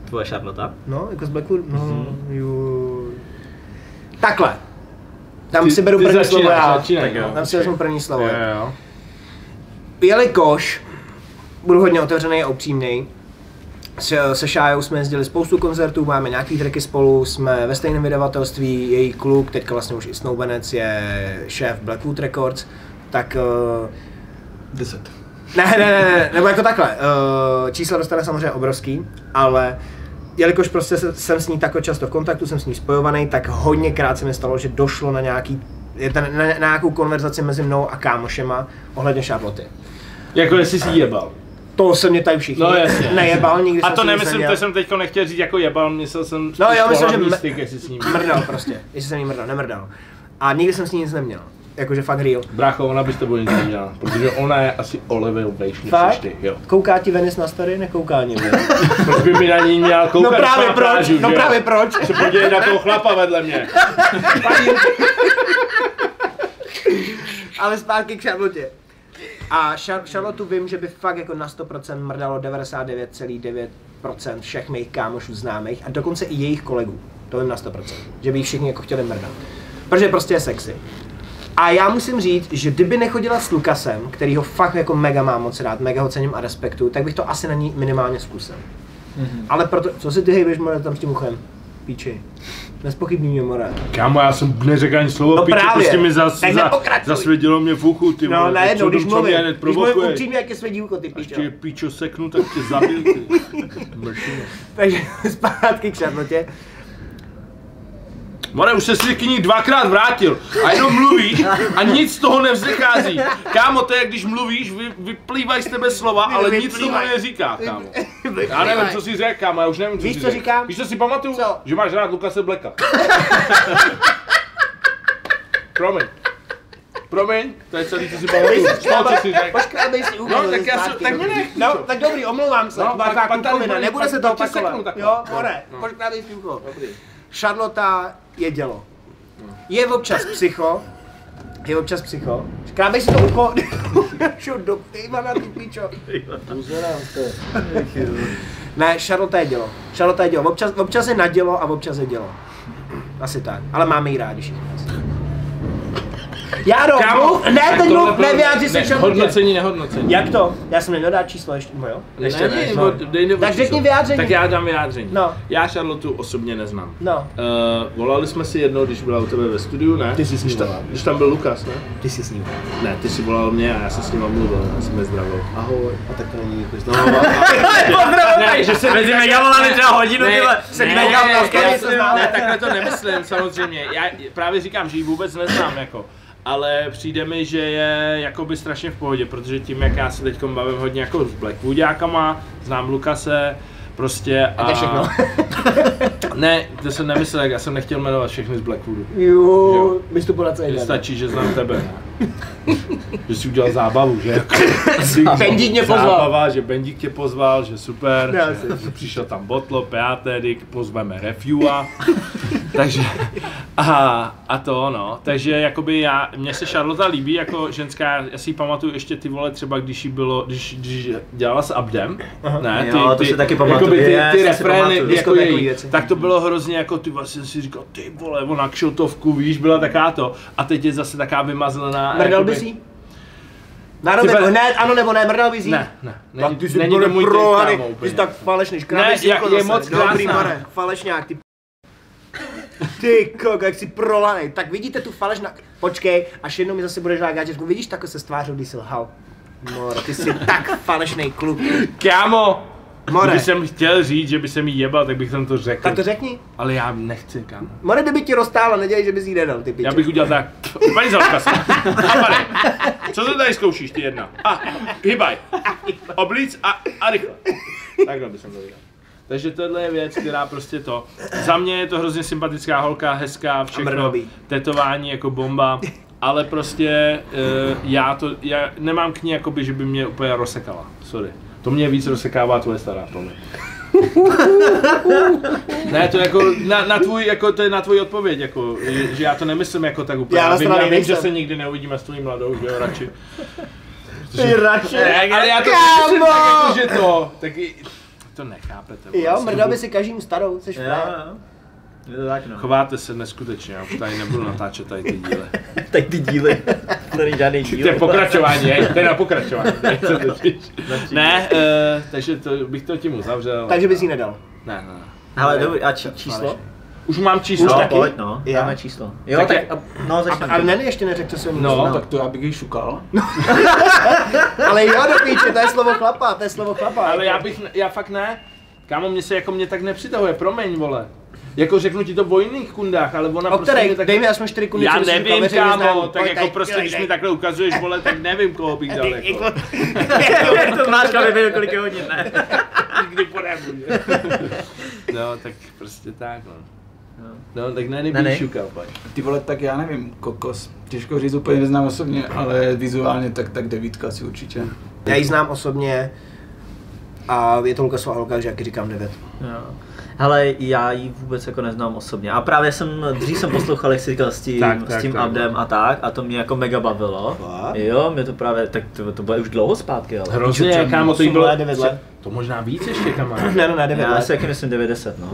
Tvoje Charlotta. No, jako z Blackwood? No, ju. Takhle. Tam si beru ty první slovo já. Tak jo. Tam si vezmu první slovo. Jo, jo. Jelikož, budu hodně otevřený a upřímný, s, se Šájou jsme jezdili spoustu koncertů, máme nějaký tracky spolu, jsme ve stejném vydavatelství, její kluk, teďka vlastně už i Snowbenec je šéf Blackwood Records, tak uh, 10. ne, ne, ne, ne, nebo jako takhle, uh, čísla dostane samozřejmě obrovský, ale jelikož prostě se- jsem s ní takhle často v kontaktu, jsem s ní spojovaný, tak hodněkrát se mi stalo, že došlo na nějaký, na, na, na nějakou konverzaci mezi mnou a kámošema ohledně Charlotte. Jako jestli si jebal. To se mě tady všichni No jasně. nejebal, nikdy A to nemyslím, to jsem teďko nechtěl říct jako jebal, myslel jsem No jo, myslím, že styk, jestli s ním. Mrdal prostě, jestli jsem jí mrdal, nemrdal. A nikdy jsem s ní nic neměl. Jakože fakt real. Brácho, ona by s tebou nic neměla, protože ona je asi o level vejš než ty, jo. Kouká ti Venice na story? Nekouká ani, ne? Proč by mi na ní měl koukat, No právě proč, plážu, no právě proč. Se podívej na toho chlapa vedle mě. Ale zpátky k Charlotte. A Char- Charlotte vím, že by fakt jako na 100% mrdalo 99,9% všech mých kámošů známých a dokonce i jejich kolegů. To vím na 100%. Že by jí všichni jako chtěli mrdat. Protože prostě je sexy. A já musím říct, že kdyby nechodila s Lukasem, který ho fakt jako mega mám moc rád, mega ho cením a respektuju, tak bych to asi na ní minimálně zkusil. Mm-hmm. Ale proto, co si ty hejbeš, more, tam s tím uchem? Píči. Nespochybní mě, more. Kámo, já jsem neřekl ani slovo, No piči, právě. prostě mi zas, za, zasvědilo mě v uchu, ty No, najednou, co- když co mluvím, mě hned když mluvím upřímně, jak je své dílko, ty Až píčo. tě píčo seknu, tak tě zabil, ty. Takže zpátky k Charlotte. More, už se si k ní dvakrát vrátil a jenom mluvíš a nic z toho nevzechází. Kámo, to je, když mluvíš, vy, vyplývají z tebe slova, ale nic z toho Vyplývaj. neříká, kámo. Já nevím, co jsi řekl, kámo, já už nevím, co Víš, jsi co řekl. říkám? Víš, co si pamatuju? Co? Že máš rád Lukase Blacka. Promiň. Promiň, to je celý, co si pamatuju. Co si řekl. Poškrábej si. No, tak já jsem, tak mě nech. No, tak dobrý, omlouvám se. No, pak- pak, nebude se to opakovat. Jo, more, no. poškrábej si úkol. Dobrý. Charlotte je dělo. Je občas psycho. Je občas psycho. Škrábej si to ucho. Šo do piva na ty pičo. Ne, Charlotte je dělo. Charlotte je dělo. Občas, občas je na dělo a občas je dělo. Asi tak. Ale máme ji rádi všichni. Járo, mluv, ne, teď Tohle mluv, nevyjádři se ne, Charlotte. Hodnocení, nehodnocení. Jak to? Já jsem neměl dát číslo ještě, no jo? Ještě ne, ne, no. no. dej nebo Tak řekni vyjádření. Tak já dám vyjádření. No. Já Charlotu osobně neznám. No. Uh, volali jsme si jednou, když byla u tebe ve studiu, ne? Ty jsi s ní když, tam, volal. když tam byl Lukas, ne? Ty jsi s ním. Ne, ty jsi volal mě a já jsem s ním mluvil, já jsem je zdravil. Ahoj. A tak to není jako No, ne, že se Mezi megavolami třeba hodinu, ne, tyhle. ne, mega- ne, mega- ne, mega- mega- mega- ne, takhle to nemyslím samozřejmě. Já právě říkám, že ji vůbec neznám jako. Ale přijde mi, že je jakoby strašně v pohodě, protože tím, jak já se teď bavím hodně jako s Blackwoodiákama, znám Lukase, prostě a... A to všechno. ne, to jsem nemyslel, já jsem nechtěl jmenovat všechny z Blackwoodu. Jo, vystupu na celý stačí, že znám tebe, že jsi udělal zábavu, že? Bendík mě pozval. Zábava, že Bendík tě pozval, že super, Já že, že přišel tam Botlo, Peaterik, pozveme Refua, takže a, a to no, takže jakoby já, mně se Charlotte líbí jako ženská, já si ji pamatuju ještě ty vole třeba, když jí bylo, když, když dělala s Abdem, ne, Jo, to si taky pamatuju, jakoby ty, ty refrény, jako její, věci. tak to bylo hrozně jako ty vlastně si říkal, ty vole, ona kšotovku, víš, byla taká to, a teď je zase taká vymazlená. Mrdal jakoby- bys jí? Na rovinu, Třeba- hned, ano nebo ne, mrdal bys jí? Ne, ne, Tak není, ty jsi není to můj kámo, ty jsi tak falešný, škrábej Ne, si jak- je zase. moc Dobrý, krásná. more, falešňák, ty ty kok, jak jsi prolanej. Tak vidíte tu falešná... Počkej, až jednou mi zase budeš dát gáčetku. Vidíš, tak se stvářil, když jsi lhal. More, ty jsi tak falešný kluk. Kámo, More, kdyby jsem chtěl říct, že by se mi jebal, tak bych tam to řekl. tak to řekni. Ale já nechci, kámo. More, kdyby ti roztála, nedělej, že bys jí nedal, ty piče. Já bych udělal tak. Paní Zalka, Co to tady zkoušíš, ty jedna? A, hybaj. Oblíc a, a rychle. Takhle bych to udělal. Takže tohle je věc, která prostě to. Za mě je to hrozně sympatická holka, hezká, všechno. Tetování jako bomba. Ale prostě uh, já to, já nemám k ní jakoby, že by mě úplně rozsekala. Sorry. To mě víc rozsekává tvoje stará, promiň. ne, to jako na, na tvůj, jako to je na tvoji odpověď, jako, že já to nemyslím jako tak úplně. Já vím, já vím, že se nikdy neuvidíme s tvojí mladou, že jo, radši. Ty radši. Ne, ale já to Kámo! tak jako, že to, tak i, to nechápete. vole, Jo, jsem mrdal by si každému starou, jsi Jo. Je to tak no. Chováte se neskutečně, já už tady nebudu natáčet tady ty díly. Tak ty díly. To není žádný To díl. je pokračování, hej, to je na pokračování. nechce totiž. ne, uh, takže to, bych to tím uzavřel. Takže bys jí nedal. Ne, ne, ne. Hele, dobrý, a či, číslo? Už mám číslo. Už No, taky? pojď no, Já? dáme číslo. Jo, Tak tak, je- a, no začneme. Ale Neny ještě neřekl, co jsem No, No, tak to já bych ji šukal. Ale jo, do píče, to je slovo chlapa, to je slovo chlapa. Ale já bych, ne- já fakt ne. Kámo, mě se jako mě tak nepřitahuje, promiň, vole. Jako řeknu ti to o jiných kundách, ale ona O prostě mě tak... Dej mi aspoň čtyři kundy, Já co jsi říkal, nevím, kámo, tak jako prostě, když mi takhle ukazuješ, vole, tak nevím, koho bych dal, Jako- jako. to máš vybil kolik je hodin, ne? Kdy porebu, že? No, tak prostě tak, no. No, tak ne, Ne, ne. šukal. Ty vole, tak já nevím, kokos. Těžko říct, úplně neznám osobně, ale vizuálně tak, tak devítka asi určitě. Já ji znám osobně a je to Lukasová holka, takže jak říkám 9. Jo. Hele, já ji vůbec jako neznám osobně. A právě jsem, dřív jsem poslouchal, jak jsi říkal, s tím, Tak, s tak, tím tak, Abdem tak. a tak, a to mě jako mega bavilo. Fakt? Jo, mě to právě, tak to, to bylo už dlouho zpátky, ale. Hrozně, kámo, to jí bylo... let, devět let. To možná víc ještě, kamarád. Ne, no, ne, 9 Já let. si taky myslím 90, no.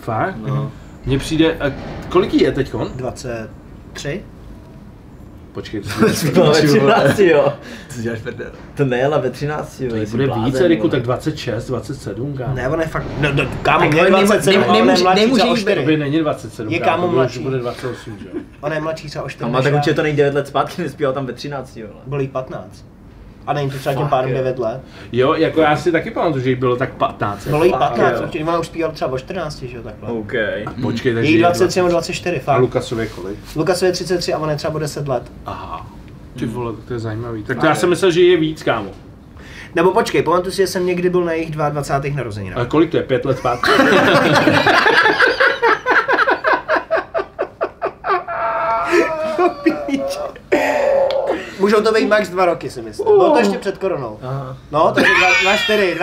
Fakt? no. Mně přijde, a kolik jí je teďkon? 23? Počkej, to Byla ve 13, jo. Co děláš prdel? To nejela ve 13, jo. To bude více, Riku, vole. tak 26, 27, kámo. Ne, on je fakt, no, no kámo, Tak mě je ale nemů- 27, nem- ale on je nemůže- mladší nemůže třeba o jí být. 4. Tobě není 27, Je kámo, kámo to bude- mladší. bude 28, že jo? On je mladší třeba o 4 A má tak určitě to není 9 let zpátky, nespíval tam ve 13, jo. Bylo jí 15. A není to třeba Fuck, pádem jo. 9 let. Jo, jako já si taky pamatuju, že jí bylo tak 15. Bylo jí Fakt, 15, jo. určitě, ona už zpívala třeba o 14, že jo, takhle. OK. Počkej, takže Její je 23 nebo 24, A fakt. Lukasově kolik? Lukas je 33 a on je třeba o 10 let. Aha. Ty vole, tak to je zajímavý. Tak to já jsem myslel, že je víc, kámo. Nebo počkej, pamatuju si, že jsem někdy byl na jejich 22. narozeninách. Ale kolik to je? Pět let zpátky? Můžou to být max dva roky, si myslím. Bylo to ještě před koronou. Aha. No, takže 24,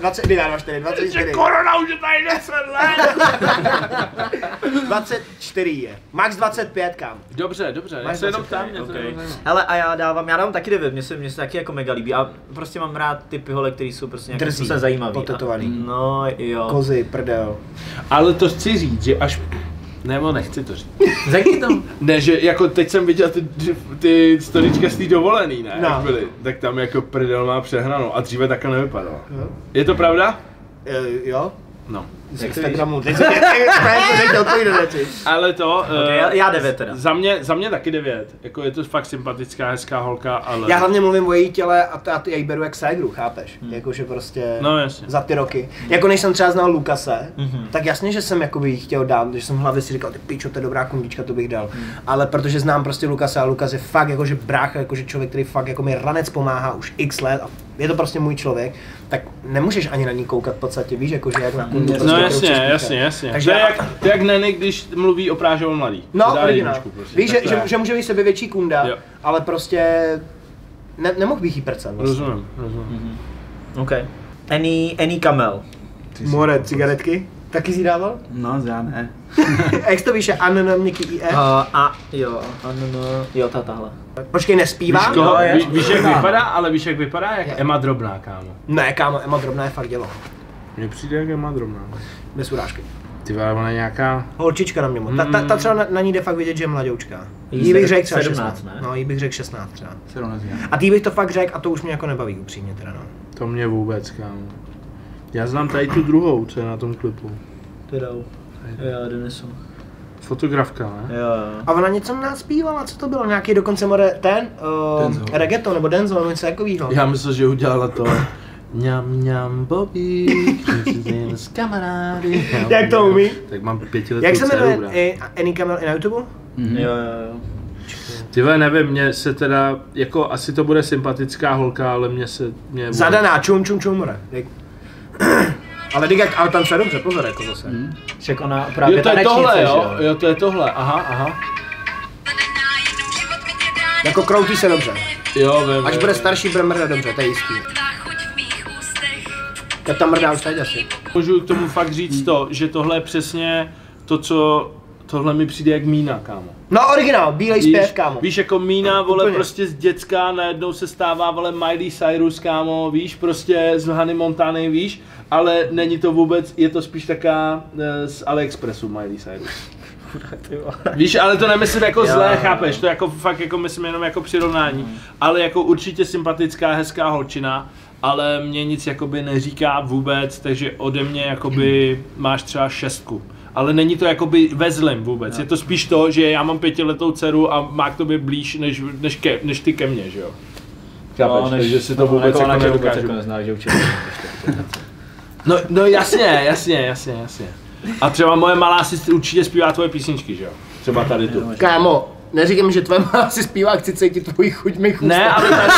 20, ne, 24, 24. Korona už je tady 10 let! 24 je. Max 25, kam. Dobře, dobře, já Máš se jenom 20, tam, Okay. zajímá. Hele, a já dávám, já dávám taky 9, mě se, mě se taky jako mega líbí a prostě mám rád ty pihole, které jsou prostě nějakým Drzí, způsobem zajímavý. potetovaný. A- No jo. Kozy, prdel. Ale to chci říct, že až... Nebo nechci to říct. Řekni to. Ne, že jako teď jsem viděl ty, ty storička z té dovolený, ne? No. Jak byly, tak tam jako prdel má přehnanou a dříve takhle nevypadalo. Je to pravda? E, jo? No. Z Instagramu. Ale to... Okay, eh, já, já 9 teda. Za mě, za mě taky devět. Jako je to fakt sympatická, hezká holka, ale... Já hlavně mluvím o její těle a, t- a t- já ji beru jak ségru, chápeš? Jakože prostě No jasně. za ty roky. Jako než jsem třeba znal Lukase, Mhm. tak jasně, že jsem jakoby jí chtěl dát, že jsem v hlavě si říkal, ty pičo, to je dobrá kundička, to bych dal. Ale protože znám prostě Lukase a Lukas je fakt jakože brácha, jakože člověk, který fakt jako mi ranec pomáhá už x let a je to prostě můj člověk, tak nemůžeš ani na ní koukat v podstatě, víš, jakože jak na kundu. No prostě, No kterou jasně, chceš jasně, jasně. Takže to, je jak, to jak Neny, když mluví o Prážovo mladý. No, jedničku prostě. Víš, že, že, že může být sebevětší kunda, Jo. ale prostě ne, nemohl bych jí prcem. Vlastně. Rozumím, rozumím. OK. Any, any kamel. More, cigaretky? Taky jsi dával? No, já ne. A jak to víš, je ANN měkký IE? Uh, a jo, a no, jo, ta tahle. Počkej, nespívá? Víš, koho, je. ví, víš, jak vypadá, ale víš, jak vypadá? Jak Emma Drobná, kámo. Ne, kámo, Emma Drobná je fakt dělo. Mně přijde jak Emma Drobná. Bez urážky. Ty vole, ona je nějaká... Holčička na mě moc. Ta, ta, ta třeba na, na ní jde fakt vidět, že je mladoučka. Jí Jí bych řekl třeba 17, 16. ne? No, jí bych řekl 16 třeba. Se rovná A ty bych to fakt řekl a to už mě jako nebaví upřímně teda no. To mě vůbec, kámo. Já znám tady tu druhou, co je na tom klipu. Kterou? Jo, Denisu. Fotografka, ne? Jo, jo. A ona něco nás zpívala, co to bylo? Nějaký dokonce more, ten, uh, reggaeton nebo Denzel, nebo něco takového. Já myslel, že udělala to. Mňam, mňam, Bobby, s kamarády. Jak to umí? Tak mám pětiletou Jak se jmenuje i Any Camel i na YouTube? Mhm. Jo, jo, jo. Ty nevím, mně se teda, jako asi to bude sympatická holka, ale mně se, mě... Zadaná, čum čum čum more. Ale dík, ale tam se dobře, pozor jako zase. Však ona právě Jo, to je tohle, že jo? Jo, to je tohle, aha, aha. Jako kroutí se dobře. Jo, vím, Až vím, bude vím. starší, bude mrdat dobře, to je jistý. Tak tam mrdá už teď asi. Můžu k tomu fakt říct to, že tohle je přesně to, co... Tohle mi přijde jak Mína, kámo. No originál, bílej zpěv, kámo. víš, jako Mína, vole, Úplně. prostě z děcka najednou se stává, vole, Miley Cyrus, kámo, víš, prostě z Hany Montany, víš, ale není to vůbec, je to spíš taká eh, z AliExpressu Miley Cyrus. Víš, ale to nemyslím jako Jo, zlé, chápeš, to jako fakt jako myslím jenom jako přirovnání, ale jako určitě sympatická, hezká holčina, ale mě nic jakoby neříká vůbec, takže ode mě jakoby máš třeba šestku. Ale není to jakoby ve zlem vůbec, je to spíš to, že já mám pětiletou dceru a má k tobě blíž než, než, ke, než ty ke mně, že jo? Chápeš, takže si to vůbec jako nedokážu. nezná, že určitě. No, no jasně, jasně, jasně, jasně. A třeba moje malá si určitě zpívá tvoje písničky, že jo? Třeba tady tu. Kámo, neříkám, že tvoje máma si zpívá, chci cítit tvoji chuť úst. Ne, ale tady,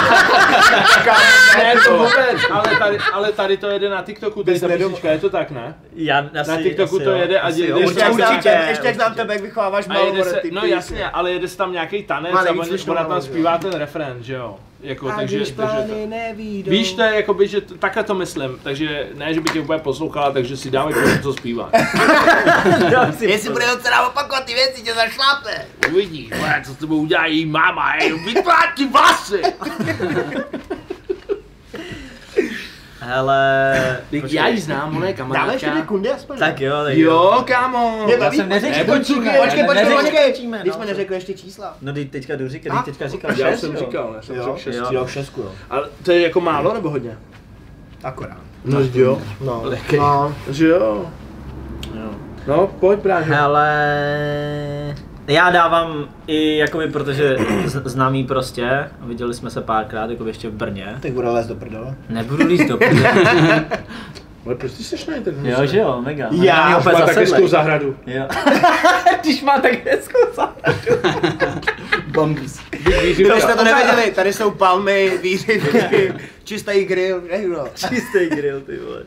ne, to vůbec, ale tady, ale tady to jede na TikToku, tady Bys ta písnička, je to tak, ne? Já, asi, Na TikToku asi to jede a jde- znám určitě, tebe, ještě jak znám určitě. tebe, jak vychováváš malou se, ty no jasně, ale jede se tam nějaký tanec a ona tam zpívá ten refrén, že jo? Jako, A takže, když takže to. plány nevídou. Víš, to je jakoby, že t- takhle to myslím, takže ne, že by tě úplně poslouchala, takže si dávej to, co zpívá. Jestli bude docela opakovat ty věci, tě zašlápe. Uvidíš, co s tebou udělá její máma, hej, vyplátí vlasy! Hele, Já ji znám, ona je Dáme ještě dvě kundy aspoň? tak jo, tak Jo, kámo. Mě Já jsem neřekl. Počkej, počkej, Neřekl, že počkej. končíme, Když jsme neřekli ještě čísla. No teď teďka jdu říkat, teď teďka říkal Já šest, jsem jo. říkal, já jsem Jo, řekl šest. jo. jo, šestku, jo. Ale to je jako málo nebo hodně? Akorát. No jo. No, Lehkej. no. Že jo. Jo. No, pojď právě. Hele, já dávám i jakoby, protože z- znám jí prostě, viděli jsme se párkrát, jako ještě v Brně. Tak bude lézt do prdele. Nebudu líst do prdele. Ale proč ty seš na internetu? Jo, že jo, mega. Já, Mě úplně Má tak hezkou zahradu. Jo. Když má tak hezkou zahradu. Bambus. Kdo jste to nevěděli, tady jsou palmy, vířivky, čistý grill, všechno. Čistý grill, ty vole.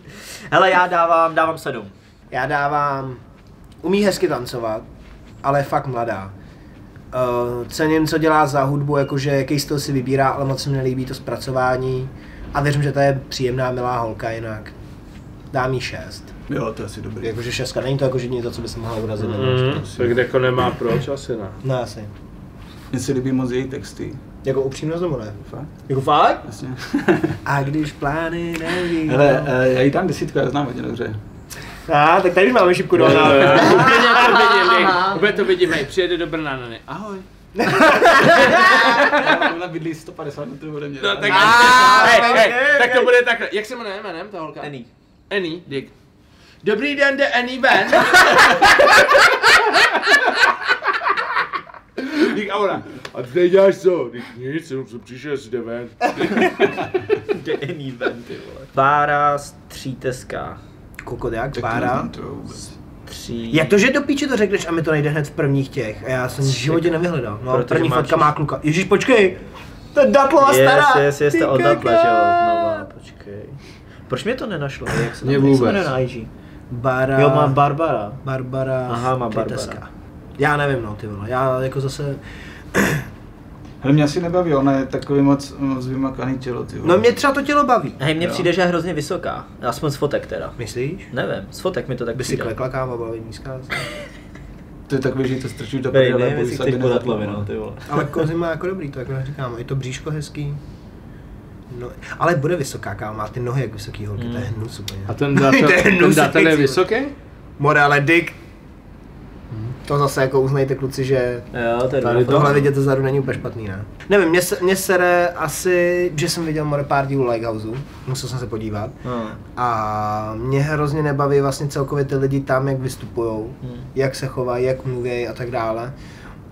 Hele, já dávám, dávám sedm. Já dávám, umí hezky tancovat, ale je fakt mladá. Uh, cením, co dělá za hudbu, jakože jaký styl si vybírá, ale moc se mi nelíbí to zpracování. A věřím, že to je příjemná, milá holka jinak. Dám jí šest. Jo, to je asi dobrý. Jakože šestka, není to jako, že něco, co by se mohla urazit. Mm. Tak jako nemá proč asi ne. No asi. Mně se líbí moc její texty. Jako upřímnost nebo ne? Fakt? Jako fakt? Jasně. A když plány neví. Hele, eh, já jí dám desítku, já znám hodně dobře. A, tak tady už máme šipku do Úplně to vidím. Úplně to vidím, hej, přijede do Brna, ne. Ahoj. Ona bydlí 150 metrů ode mě. No, tak, Ah, hej, hej, tak to bude takhle. Jak se jmenuje jménem ta holka? Annie. Annie, Dick. Dobrý den, jde Annie ven. Dick a ona. A ty děláš co? Dick, nic, jenom jsem přišel, si jde ven. Jde Annie ven, ty vole. Bára stříteská. To pára. to. Tří. Jak to, že do píči to řekneš a mi to nejde hned v prvních těch? A já jsem v životě nevyhledal. No, Protože první fotka má kluka. Ježíš, počkej! To je datlova Yes, stará! yes, yes, to od Datle, že jo, znova, počkej. Proč mě to nenašlo? Jak se vůbec. jmenuje na IG? Bara... Jo, mám Barbara. Barbara... Aha, má Barbara. Já nevím, no, ty vole. Já jako zase... Hele, mě asi nebaví, ona je takový moc, moc vymakaný tělo, ty vole. No mě třeba to tělo baví. Hej, mně přijde, že je hrozně vysoká. Aspoň z fotek teda. Myslíš? Nevím, z fotek mi to tak By si přijde. klekla káva, byla by nízká. To je takový, že to strčíš do prdele, nevím, bojí jestli se, chceš aby podat lovinu, no. ty vole. Ale kozy má jako dobrý, to jako říkám. Je to bříško hezký. No, ale bude vysoká káva, má ty nohy jak vysoký holky, to je hnus úplně. A ten datel, To je ten hnus, datel je vysoký? More, ale dick. To zase jako uznejte kluci, že Jo, je Tady dobrý. to- tohle vidět zezadu není úplně špatný, ne? Nevím, mě, se, mě sere asi, že jsem viděl more pár dílů Lighthouse, musel jsem se podívat. No. A mě hrozně nebaví vlastně celkově ty lidi tam, jak vystupují, Hmm. jak se chovají, jak mluví a tak dále.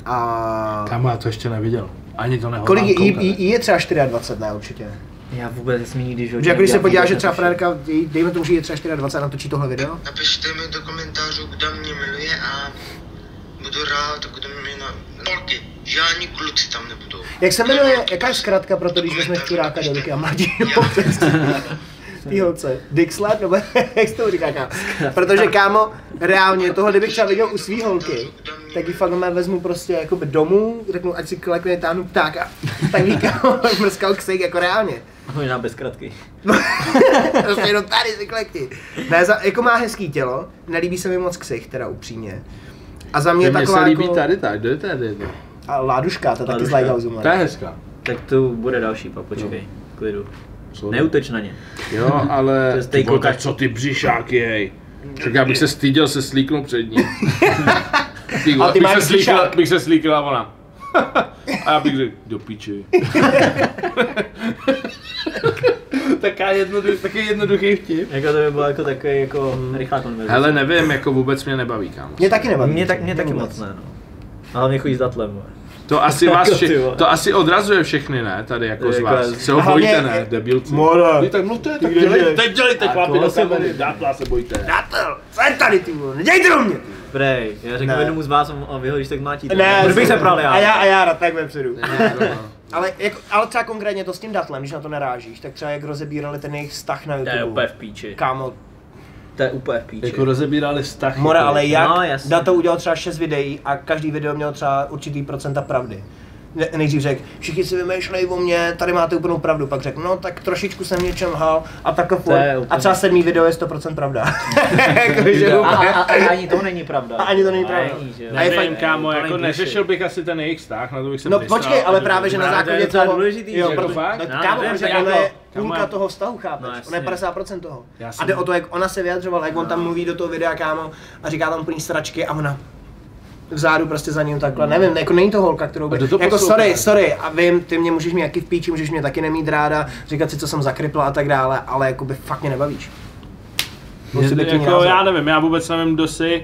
A Kámo, já to ještě neviděl. Ani to nehodlám kolik je, jí je třeba 24, ne určitě. Já vůbec jsem nikdy v životě Že jako když se podíváš, že třeba její- dejme tomu, že je třeba 24 a natočí tohle video, Napište mi do komentářů, kdo mě miluje a budu rád, kdo mě na... Holky, žádní kluci tam nebudou. Jak se jmenuje, jaká je zkratka pro to, když vezmeš čuráka do ruky a mladí Tý holce. Dick slap, nebo jak se to říká, kámo? Protože kámo, reálně toho, kdybych třeba viděl u svý holky, tak ji fakt vezmu prostě jakoby domů, řeknu, ať si klekne, táhnu ptáka, tak ví kámo, mrskal ksejk, jako reálně. Možná bez kratky. prostě jenom tady si klekni. Ne, za, jako má hezký tělo, nelíbí se mi moc ksich, teda upřímně. A za mě Mně taková se líbí jako... tady, tady, kdo je tady? to? A láduška, to je taky z. Lighthouse, To je hezká. Tak tu bude další, pa, počkej. Klidu. Co? Neuteč na ně. Jo, ale... To Ty vole, tak co ty břišáky, hej. Tak já bych se styděl se slíknout před ní. Ty, vole, Ale ty bych, máš se slíkl, břišák. bych se slíkl a ona. a já bych řekl, do píči. Taká jednoduch, taky jednoduchý vtip. Jako to by bylo jako takový jako rychlá konverzace. Hele, nevím, jako vůbec mě nebaví, kámo. Mě taky nebaví. Mě, tak, mě taky moc ne, no. Ale mě chodí s datlem. To asi vás Jako vše, to asi odrazuje všechny, ne, tady jako z Jako- vás. Se ho bojíte, ne, debilci. More. Vy tak mluvte, tak dělejte, teď dělejte chlapi do se kamery, dátla se bojíte. Dátel, co je tady ty vole, nedějte do mě. Prej, já řeknu Ne. jednomu z vás a vy ho když tak mlátíte. Ne, Proč bych se pral já? A já, a já rád tak vepředu. no. Ale, jako, ale třeba konkrétně to s tím datlem, když na to narážíš, tak třeba jak rozebírali ten jejich vztah na To je YouTube. úplně v píči. Kámo, To je úplně v píči. Jako rozebírali vztah. more, ale jak No, jasně. Dato udělal třeba 6 videí a každý video měl třeba určitý procenta pravdy. Ne, nejdřív řekl, všichni si vymýšlejí o mě, tady máte úplnou pravdu, pak řekl, no tak trošičku jsem něčem hal a tak A třeba sedmý video je 100% pravda. Jakože A, a, a, ani to není pravda. A ani to není pravda. Není, že jo. A je fakt- kámo, to jako neřešil bych asi ten jejich vztah, na to bych se No počkej, ale právě, že na Právě, to je základě toho... důležitý, jo, jako proto, fakt? no, No, kámo, protože jako- ono je kámo, půlka toho vztahu, chápeš? No, ono je jasně. 50% toho. A jde o to, jak ona se vyjadřovala, jak on tam mluví do toho videa, kámo, a říká tam plný sračky a ona vzadu prostě za ním takhle, nevím, jako není to holka, kterou by, to jako sorry, sorry, a vím, ty mě můžeš mít jaký v píči, můžeš mě taky nemít ráda, říkat si, co jsem zakrypla a tak dále, ale jako by fakt mě nebavíš. Musí jako, já nevím, já vůbec nevím, kdo jsi.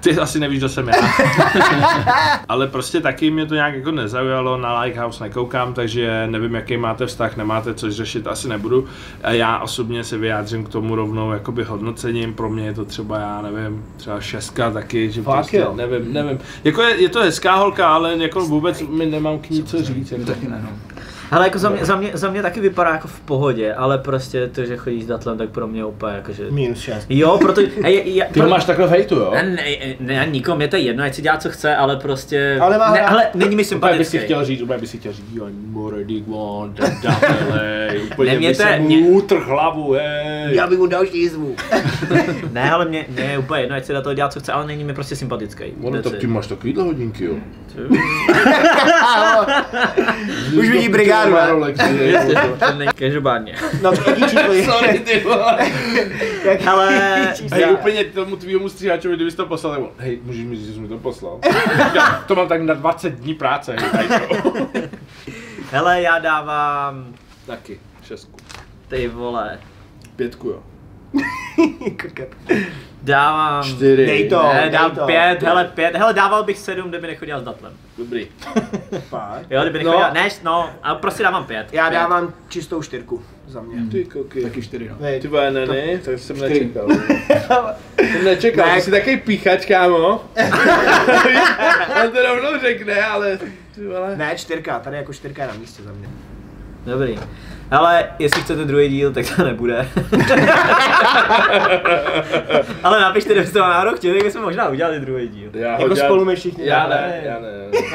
Ty asi nevíš, kdo jsem já. Ale prostě taky mě to nějak jako nezaujalo, na Lighthouse nekoukám, takže nevím, jaký máte vztah, nemáte což řešit, asi nebudu. A já osobně se vyjádřím k tomu rovnou jakoby hodnocením, pro mě je to třeba, já nevím, třeba šestka taky, že Fakt prostě, jo? nevím, nevím. Jako je, je, to hezká holka, ale jako vůbec mi nemám k ní co říct. Taky ne, no. Ale jako za mě, za, mě, za mě taky vypadá jako v pohodě, ale prostě to, že chodíš s datlem, tak pro mě úplně jakože... Minus 6. Jo, protože... Hej, já, Ty ho máš takhle hejtu, jo? Ne, ne, ne, nikomu je to jedno, ať si dělá, co chce, ale prostě... Ale má ne, ale není mi Úplně by si sympatický. chtěl říct, úplně by si chtěl říct, jo, Mordy Gwon, dále, úplně Ne, mě by to- se mě- mu utrh hlavu, hej. Já bych mu další zvuk. Ne, ale mě, mě je úplně jedno, ať si do toho dělá, co chce, ale není mi prostě sympatický. Ono, tak ty máš takovýhle hodinky, jo. Už vidí brigádu, ne? Jasně, to není- Každopádně. No, jaký číslo je? Sorry, ty vole. Ale... Hej, úplně tomu tvýmu stříhačovi, kdybys to poslal, nebo, hej, můžeš mi říct, že jsi mi to poslal? Já to mám tak na 20 dní práce, hej, tady to. Hele, já dávám... Taky, šestku. Ty vole. Pětku, jo. Dávám... Čtyři. Dej to. Ne, dej dám to. pět, hele pět, hele dával bych sedm, kdyby nechodil s datlem. Dobrý. Fakt. Jo, kdyby No. nechodil, ne, no, ale prostě dávám pět. Já Pět. dávám čistou čtyřku za mě. Ty koky. Taky čtyři, no. Hej, Ty vole, ne, ne, tak jsem čtyři. nečekal. jsem nečekal, Ne. ty jsi takový píchač, kámo. On to rovnou řekne, ale ty vole. Ne, čtyřka, tady jako čtyřka je na místě za mě. Dobrý. Ale jestli chcete druhý díl, tak to nebude. ale napište, kdybyste to náhodou chtěli, tak bychom možná udělali druhý díl. Já Jako dělám- spolu my všichni. Já dáme. ne, já ne.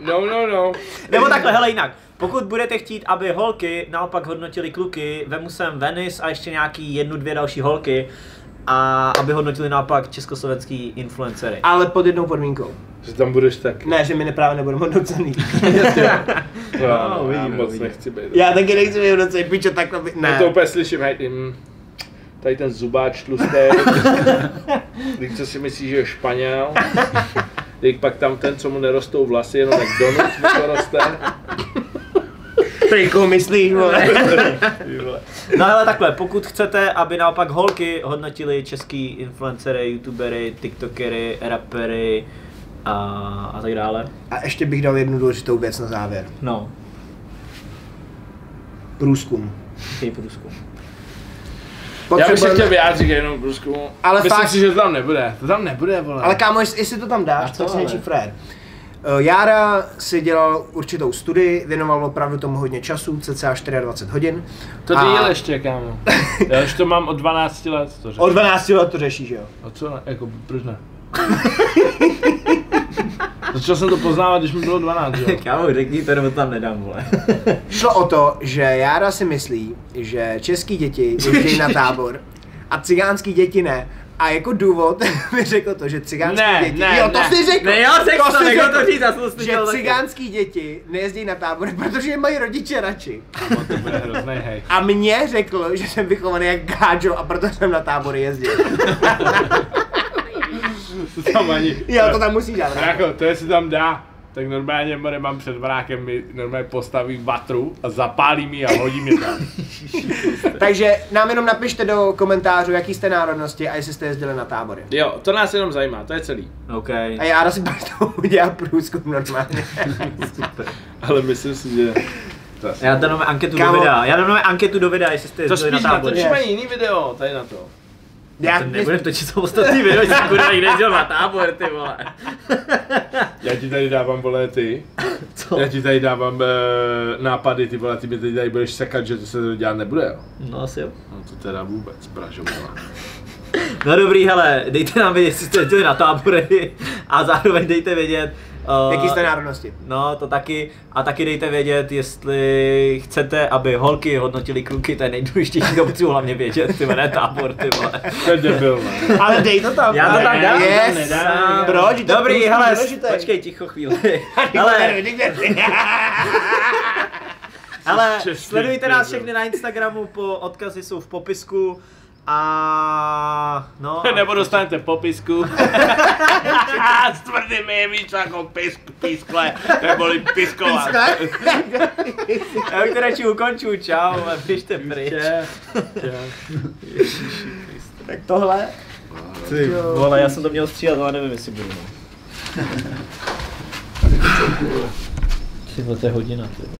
No, no, no. Nebo takhle, hele jinak. Pokud budete chtít, aby holky naopak hodnotili kluky, vemu sem Venice a ještě nějaký jednu, dvě další holky, a aby hodnotili naopak československý influencery. Ale pod jednou podmínkou. Že tam budeš tak. Ne, že my neprávě nebudeme hodnocený. No, No, uvidíme, já moc uvidíme. nechci být. Já taky nechci být hodnocený, pičo, takhle by... Ne. Ne. to úplně slyším, hej, mm, tady ten zubáč tlustý. Teď co si myslíš, že je Španěl? Teď pak tam ten, co mu nerostou vlasy, jenom tak donut mu to roste. Ty koho myslíš, vole? No ale takhle, pokud chcete, aby naopak holky hodnotili český influencery, youtubery, tiktokery, rapery a, a tak dále. A ještě bych dal jednu důležitou věc na závěr. No, Průzkum. chtějí průzkum. Já bych se Potřebujeme- chtěl vyjádřit k jenom průzkumu. Ale Myslím fakt- si, že to tam nebude. To tam nebude, vole. Ale kámo, jestli, to tam dáš, co tak si ale? něčí Fred. Eh, Jára si dělal určitou studii, věnoval opravdu tomu hodně času, cca 24 hodin. to a- díl ještě, kámo. Já už to mám od 12 let, to řekl. Od 12 let to řešíš, jo? A co ne? Jako, proč ne? Začal jsem to poznávat, když mi bylo 12, jo. Kámo, řekni to, nebo to tam nedám, vole. Šlo o to, že Jára si myslí, že český děti jezdí na tábor a cigánský děti ne. A jako důvod mi řekl to, že cigánský Ne, děti... ne, jo, to ne. jsi řekl! Ne, jo, řekl to, ho řekl, to říct, já jsem to Že cigánský děti nejezdí na tábor, protože je mají rodiče radši. Kámo, to bude hrozný hej. A mě řekl, že jsem vychovaný jak gáčo a proto jsem na tábory jezdil. To tam ani... jo, to tam musíš dát. Jako, to jestli tam dá, tak normálně more mám před vrákem mi normálně postaví vatru a zapálí mi a hodí mi tam. Takže nám jenom napište do komentářů, jaký jste národnosti a jestli jste jezdili na tábory. Jo, to nás jenom zajímá, to je celý. OK. A já si to udělám průzkum normálně. Ale myslím si, že... To, Já dám nové anketu Kámo. do videa. Já dám anketu do videa, jestli jste to jezdili spíš na na tábor. to, když mají jiný video, tady na to. Já, To nebudem točit samostatný video, že jsem kurva nikdy jezdil na tábor, ty vole. Já ti tady dávám, vole, ty. Co? Já ti tady dávám e, nápady, ty vole, ty mi tady, tady budeš sekat, že to se dělat nebude, jo. No asi jo. No to teda vůbec, bražo, vole. No dobrý, hele, dejte nám vědět, jestli jste jezdili na tábory a zároveň dejte vědět, uh, jaký jste národnosti? No, to taky. A taky dejte vědět, jestli chcete, aby holky hodnotili kluky, to je nejdůležitější, to potřebuji hlavně vědět, ty ne tábor, ty vole. To je debil, ne? Ale dej to tam. Já to tam dám, Yes. nedám. Proč? Dobrý, hele, počkej ticho chvíli. hele, Čestný, sledujte nás všechny na Instagramu, po odkazy jsou v popisku. A no. a- Nebo dostanete popisku. S tvrdými, víš, jako pisk, pískle, neboli piskovat. Já bych to radši ukonču, čau, a běžte pryč. Tak tohle. Ty vole, já jsem to měl stříhat, ale nevím, jestli budu. Ty to je hodina, ty.